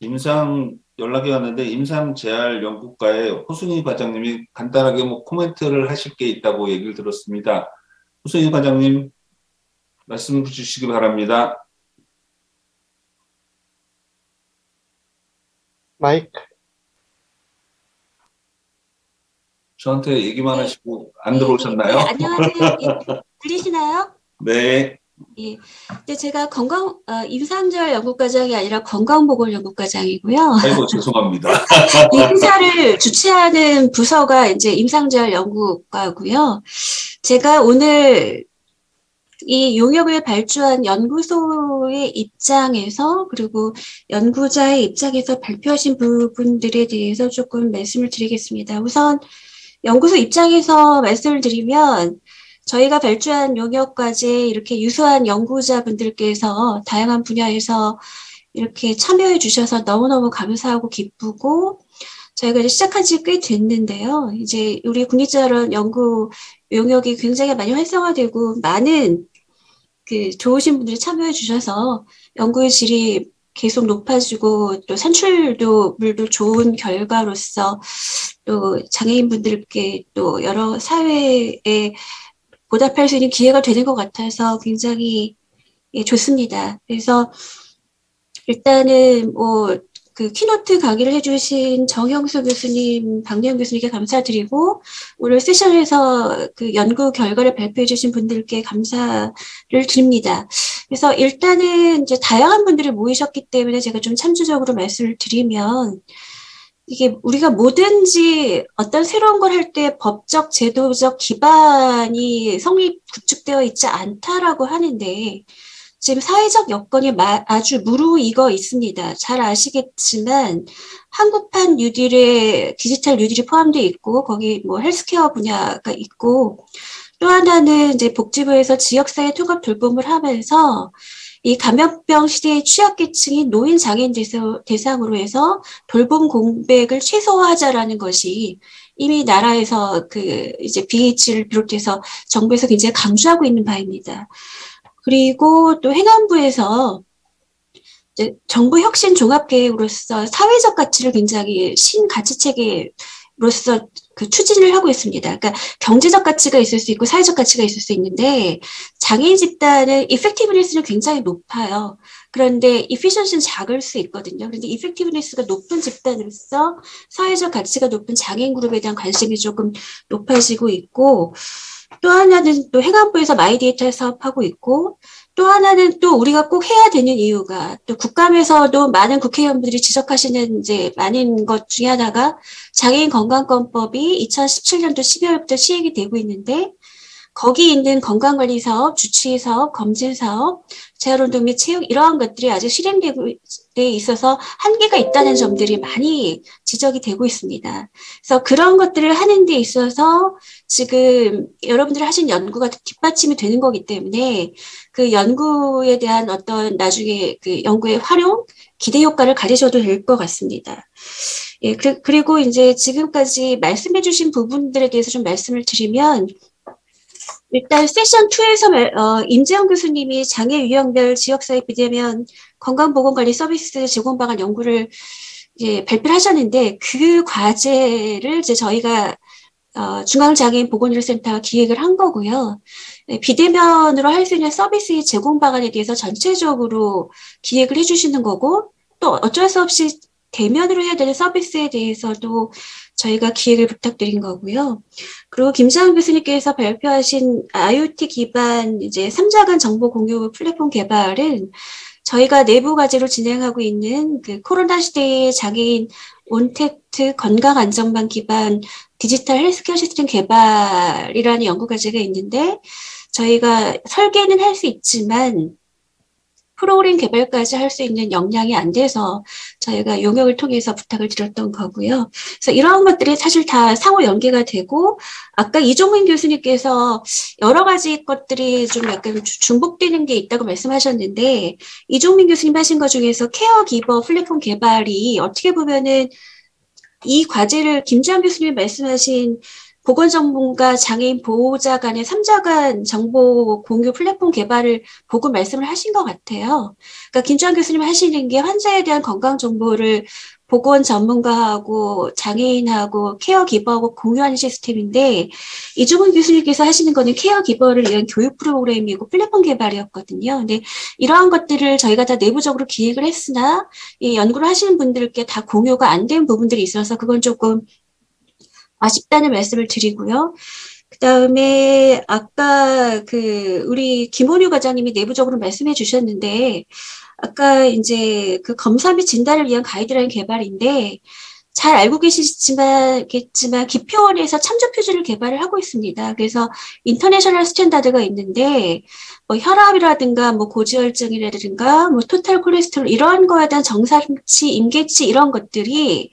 임상 연락이 왔는데 임상재활 연구과의 호순희 과장님이 간단하게 뭐 코멘트를 하실 게 있다고 얘기를 들었습니다. 호순희 과장님 말씀 주시기 바랍니다. 마이크. 저한테 얘기만 네. 하시고 안 들어오셨나요? 네, 안녕하세요. 예, 들리시나요? 네. 예. 근데 제가 건강 어, 임상절 연구과장이 아니라 건강보건 연구과장이고요. 아이고 죄송합니다. 이 행사를 주최하는 부서가 이제 임상절 연구과고요. 제가 오늘 이 용역을 발주한 연구소의 입장에서 그리고 연구자의 입장에서 발표하신 부분들에 대해서 조금 말씀을 드리겠습니다. 우선 연구소 입장에서 말씀을 드리면 저희가 발주한 용역과제 이렇게 유수한 연구자분들께서 다양한 분야에서 이렇게 참여해 주셔서 너무너무 감사하고 기쁘고 저희가 이제 시작한 지 꽤 됐는데요. 이제 우리 국립자원 연구 용역이 굉장히 많이 활성화되고 많은 그 좋으신 분들이 참여해 주셔서 연구의 질이 계속 높아지고 또 산출도 물도 좋은 결과로서 또 장애인분들께 또 여러 사회에 보답할 수 있는 기회가 되는 것 같아서 굉장히 예, 좋습니다. 그래서 일단은 뭐 그 keynote 강의를 해주신 정형수 교수님, 박래영 교수님께 감사드리고 오늘 세션에서 그 연구 결과를 발표해주신 분들께 감사를 드립니다. 그래서 일단은 이제 다양한 분들이 모이셨기 때문에 제가 좀 참조적으로 말씀을 드리면 이게 우리가 뭐든지 어떤 새로운 걸 할 때 법적, 제도적 기반이 성립, 구축되어 있지 않다라고 하는데 지금 사회적 여건이 아주 무르익어 있습니다. 잘 아시겠지만 한국판 뉴딜에 디지털 뉴딜이 포함되어 있고 거기 뭐 헬스케어 분야가 있고 또 하나는 이제 복지부에서 지역사회 통합 돌봄을 하면서 이 감염병 시대의 취약계층인 노인 장애인 대상으로 해서 돌봄 공백을 최소화하자라는 것이 이미 나라에서 그 이제 BH를 비롯해서 정부에서 굉장히 강조하고 있는 바입니다. 그리고 또 행안부에서 정부 혁신 종합 계획으로서 사회적 가치를 굉장히 신가치 체계 로서 그 추진을 하고 있습니다. 그러니까 경제적 가치가 있을 수 있고 사회적 가치가 있을 수 있는데 장애인 집단은 이펙티브니스는 굉장히 높아요. 그런데 efficiency는 작을 수 있거든요. 그런데 effectiveness가 높은 집단으로서 사회적 가치가 높은 장애인 그룹에 대한 관심이 조금 높아지고 있고 또 하나는 또 행안부에서 마이데이터 사업하고 있고 또 하나는 또 우리가 꼭 해야 되는 이유가 또 국감에서도 많은 국회의원들이 지적하시는 이제 많은 것 중에 하나가 장애인 건강권법이 2017년도 12월부터 시행이 되고 있는데 거기 있는 건강관리 사업, 주치의 사업, 검진 사업, 재활운동 및 체육 이러한 것들이 아직 실행되고 돼 있어서 한계가 있다는 점들이 많이 지적이 되고 있습니다. 그래서 그런 것들을 하는 데 있어서 지금 여러분들이 하신 연구가 뒷받침이 되는 거기 때문에 그 연구에 대한 어떤 나중에 그 연구의 활용, 기대 효과를 가지셔도 될 것 같습니다. 예, 그, 그리고 이제 지금까지 말씀해 주신 부분들에 대해서 좀 말씀을 드리면 일단 세션 2에서 어, 임재영 교수님이 장애 유형별 지역사회 비대면 건강보건관리 서비스 제공 방안 연구를 이제 발표를 하셨는데 그 과제를 이제 저희가 어, 중앙장애인 보건의료센터가 기획을 한 거고요. 네, 비대면으로 할 수 있는 서비스 제공 방안에 대해서 전체적으로 기획을 해주시는 거고 또 어쩔 수 없이 대면으로 해야 되는 서비스에 대해서도 저희가 기획을 부탁드린 거고요. 그리고 김장훈 교수님께서 발표하신 IoT 기반 이제 3자 간 정보 공유 플랫폼 개발은 저희가 내부 과제로 진행하고 있는 그 코로나 시대의 장애인 온택트 건강 안전망 기반 디지털 헬스케어 시스템 개발이라는 연구 과제가 있는데 저희가 설계는 할 수 있지만 프로그램 개발까지 할 수 있는 역량이 안 돼서 저희가 용역을 통해서 부탁을 드렸던 거고요. 그래서 이러한 것들이 사실 다 상호 연계가 되고 아까 이종민 교수님께서 여러 가지 것들이 좀 약간 중복되는 게 있다고 말씀하셨는데 이종민 교수님 하신 것 중에서 케어 기버 플랫폼 개발이 어떻게 보면은 이 과제를 김지한 교수님 말씀하신 보건전문가 장애인 보호자 간의 3자 간 정보 공유 플랫폼 개발을 보고 말씀을 하신 것 같아요. 그러니까 김주환 교수님 하시는 게 환자에 대한 건강 정보를 보건 전문가하고 장애인하고 케어 기버하고 공유하는 시스템인데 이주문 교수님께서 하시는 거는 케어 기버를 위한 교육 프로그램이고 플랫폼 개발이었거든요. 근데 이러한 것들을 저희가 다 내부적으로 기획을 했으나 이 연구를 하시는 분들께 다 공유가 안 된 부분들이 있어서 그건 조금 아쉽다는 말씀을 드리고요. 그 다음에 아까 그 우리 김원유 과장님이 내부적으로 말씀해 주셨는데 아까 이제 그 검사 및 진단을 위한 가이드라인 개발인데 잘 알고 계시지만 겠지만 기표원에서 참조 표준을 개발을 하고 있습니다. 그래서 international standard가 있는데 뭐 혈압이라든가 뭐 고지혈증이라든가 뭐 total 콜레스테롤 이러한 거에 대한 정상치, 임계치 이런 것들이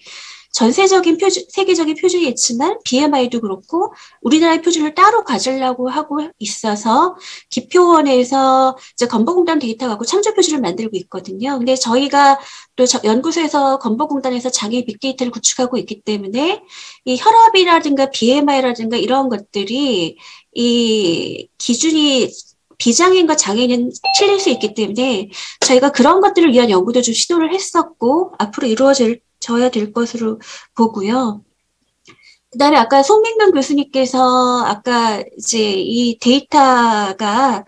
전 세적인 표준, 세계적인 표준이 있지만 BMI도 그렇고 우리나라의 표준을 따로 가지려고 하고 있어서 기표원에서 이제 건보공단 데이터 갖고 창조 표준을 만들고 있거든요. 근데 저희가 또 연구소에서 건보공단에서 장애 빅데이터를 구축하고 있기 때문에 이 혈압이라든가 BMI라든가 이런 것들이 이 기준이 비장애인과 장애인은 틀릴 수 있기 때문에 저희가 그런 것들을 위한 연구도 좀 시도를 했었고 앞으로 이루어질 져야 될 것으로 보고요. 그 다음에 아까 송민경 교수님께서 아까 이제 이 데이터가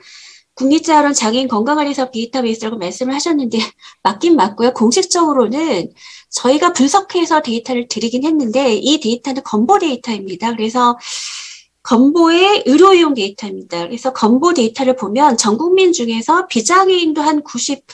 국립재활원 장애인 건강관리사업 데이터베이스라고 말씀을 하셨는데 맞긴 맞고요. 공식적으로는 저희가 분석해서 데이터를 드리긴 했는데 이 데이터는 건보 데이터입니다. 그래서 건보의 의료이용 데이터입니다. 그래서 건보 데이터를 보면 전 국민 중에서 비장애인도 한 90,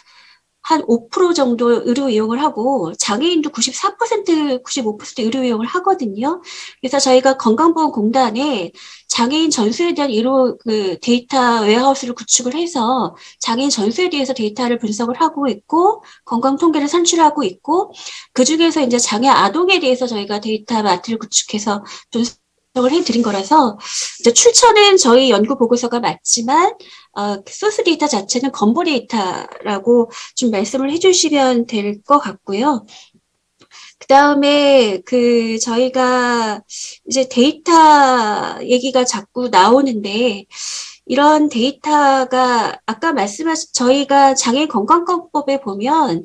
한 5% 정도 의료 이용을 하고 장애인도 94% 95% 의료 이용을 하거든요. 그래서 저희가 건강보험공단에 장애인 전수에 대한 의료 그 data warehouse를 구축을 해서 장애인 전수에 대해서 데이터를 분석을 하고 있고 건강 통계를 산출하고 있고 그 중에서 이제 장애 아동에 대해서 저희가 data mart를 구축해서 좀 을 해드린 거라서 이제 출처는 저희 연구 보고서가 맞지만 어, 소스 데이터 자체는 건보 데이터라고 좀 말씀을 해주시면 될 것 같고요. 그 다음에 그 저희가 이제 데이터 얘기가 자꾸 나오는데 이런 데이터가 아까 말씀하신 저희가 장애인 건강권법에 보면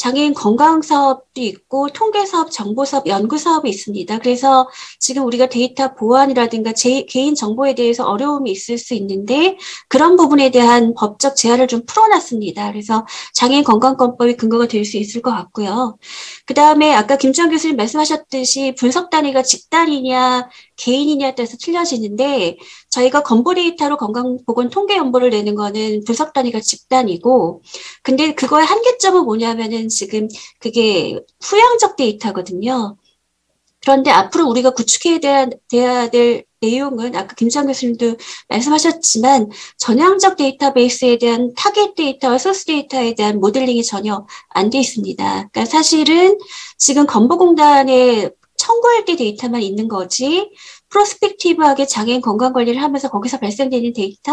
장애인 건강 사업도 있고 통계 사업, 정보 사업, 연구 사업이 있습니다. 그래서 지금 우리가 데이터 보안이라든가 제, 개인 정보에 대해서 어려움이 있을 수 있는데 그런 부분에 대한 법적 제한을 좀 풀어놨습니다. 그래서 장애인 건강권법이 근거가 될 수 있을 것 같고요. 그 다음에 아까 김주환 교수님 말씀하셨듯이 분석 단위가 집단이냐 개인이냐에 따라서 틀려지는데 저희가 건보 데이터로 건강보건 통계 연보를 내는 거는 분석 단위가 집단이고 근데 그거의 한계점은 뭐냐면은 지금 그게 후향적 데이터거든요. 그런데 앞으로 우리가 구축해야 대한, 돼야 될 내용은 아까 김장 교수님도 말씀하셨지만 전향적 데이터베이스에 대한 타겟 데이터와 소스 데이터에 대한 모델링이 전혀 안 돼 있습니다. 그러니까 사실은 지금 건보공단에 청구할 때 데이터만 있는 거지 prospective하게 장애인 건강 관리를 하면서 거기서 발생되는 데이터,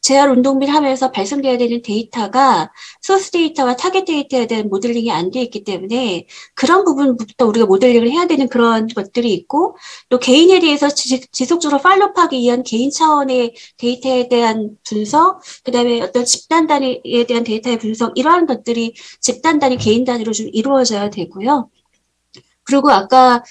재활 운동비를 하면서 발생돼야 되는 데이터가 소스 데이터와 타겟 데이터에 대한 모델링이 안 돼 있기 때문에 그런 부분부터 우리가 모델링을 해야 되는 그런 것들이 있고 또 개인에 대해서 지속적으로 팔로우하기 위한 개인 차원의 데이터에 대한 분석, 그다음에 어떤 집단 단위에 대한 데이터의 분석 이러한 것들이 집단 단위, 개인 단위로 좀 이루어져야 되고요. 그리고 아까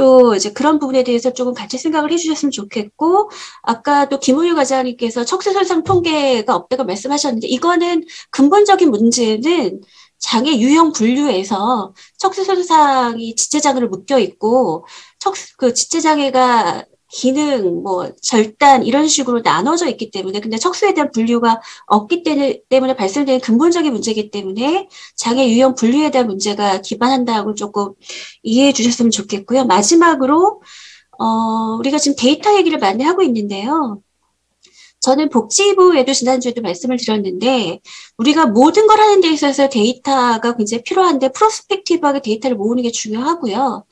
또 이제 그런 부분에 대해서 조금 같이 생각을 해주셨으면 좋겠고 아까 또 김우유 과장님께서 척수손상 통계가 없다고 말씀하셨는데 이거는 근본적인 문제는 장애 유형 분류에서 척수손상이 지체장애를 묶여 있고 척수 그 지체장애가 기능, 뭐 절단 이런 식으로 나눠져 있기 때문에 근데 척수에 대한 분류가 없기 때문에 발생되는 근본적인 문제이기 때문에 장애 유형 분류에 대한 문제가 기반한다고 조금 이해해 주셨으면 좋겠고요. 마지막으로 어, 우리가 지금 데이터 얘기를 많이 하고 있는데요. 저는 복지부에도 지난주에도 말씀을 드렸는데 우리가 모든 걸 하는 데 있어서 데이터가 굉장히 필요한데 프로스펙티브하게 데이터를 모으는 게 중요하고요.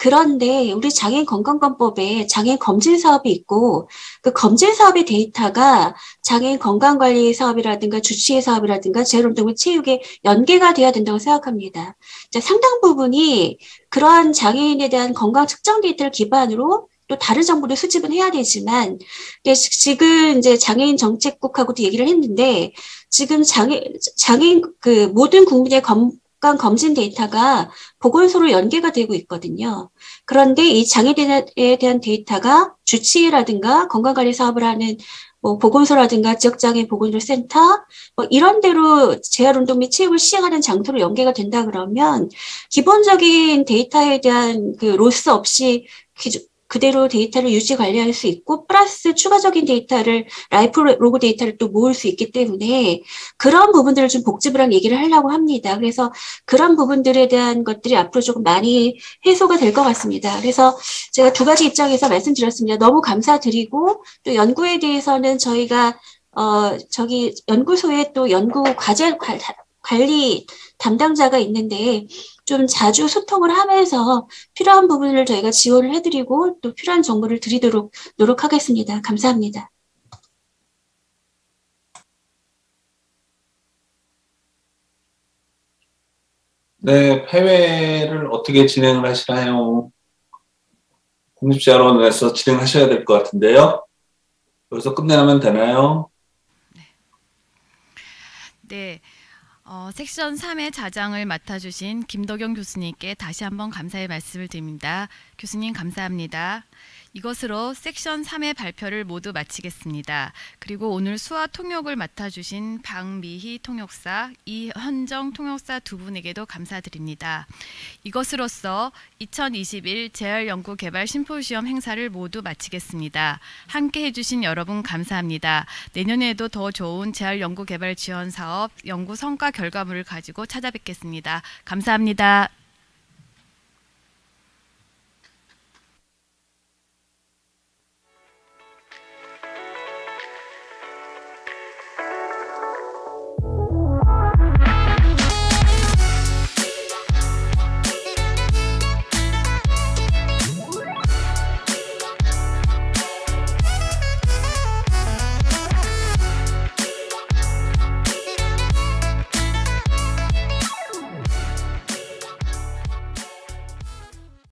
그런데 우리 장애인 건강관법에 장애인 검진 사업이 있고 그 검진 사업의 데이터가 장애인 건강관리 사업이라든가 주치의 사업이라든가 재활운동과 체육에 연계가 돼야 된다고 생각합니다. 상당 부분이 그러한 장애인에 대한 건강 측정 데이터를 기반으로 또 다른 정보를 수집은 해야 되지만 지금 이제 장애인 정책국하고도 얘기를 했는데 지금 장애 장애인 그 모든 국민의 검 건강 검진 데이터가 보건소로 연계가 되고 있거든요. 그런데 이 장애에 대한 데이터가 주치의라든가 건강관리 사업을 하는 뭐 보건소라든가 지역장애 보건센터 뭐 이런 데로 재활운동 및 체육을 시행하는 장소로 연계가 된다 그러면 기본적인 데이터에 대한 그 loss 없이 그대로 데이터를 유지 관리할 수 있고 플러스 추가적인 데이터를 life log 데이터를 또 모을 수 있기 때문에 그런 부분들을 좀 복잡이랑 얘기를 하려고 합니다. 그래서 그런 부분들에 대한 것들이 앞으로 조금 많이 해소가 될 것 같습니다. 그래서 제가 두 가지 입장에서 말씀드렸습니다. 너무 감사드리고 또 연구에 대해서는 저희가 어 저기 연구소에 또 연구 과제 관리 담당자가 있는데 좀 자주 소통을 하면서 필요한 부분을 저희가 지원을 해드리고 또 필요한 정보를 드리도록 노력하겠습니다. 감사합니다. 네, 폐회를 어떻게 진행을 하시나요? 국립자원에서 진행하셔야 될 것 같은데요. 여기서 끝내면 되나요? 네. 네. 어, 섹션 3의 자장을 맡아주신 김덕영 교수님께 다시 한번 감사의 말씀을 드립니다. 교수님 감사합니다. 이것으로 섹션 3의 발표를 모두 마치겠습니다. 그리고 오늘 수화 통역을 맡아주신 박미희 통역사, 이현정 통역사 두 분에게도 감사드립니다. 이것으로써 2021 재활연구개발 심포시엄 행사를 모두 마치겠습니다. 함께 해주신 여러분 감사합니다. 내년에도 더 좋은 재활연구개발 지원 사업 연구 성과 결과물을 가지고 찾아뵙겠습니다. 감사합니다.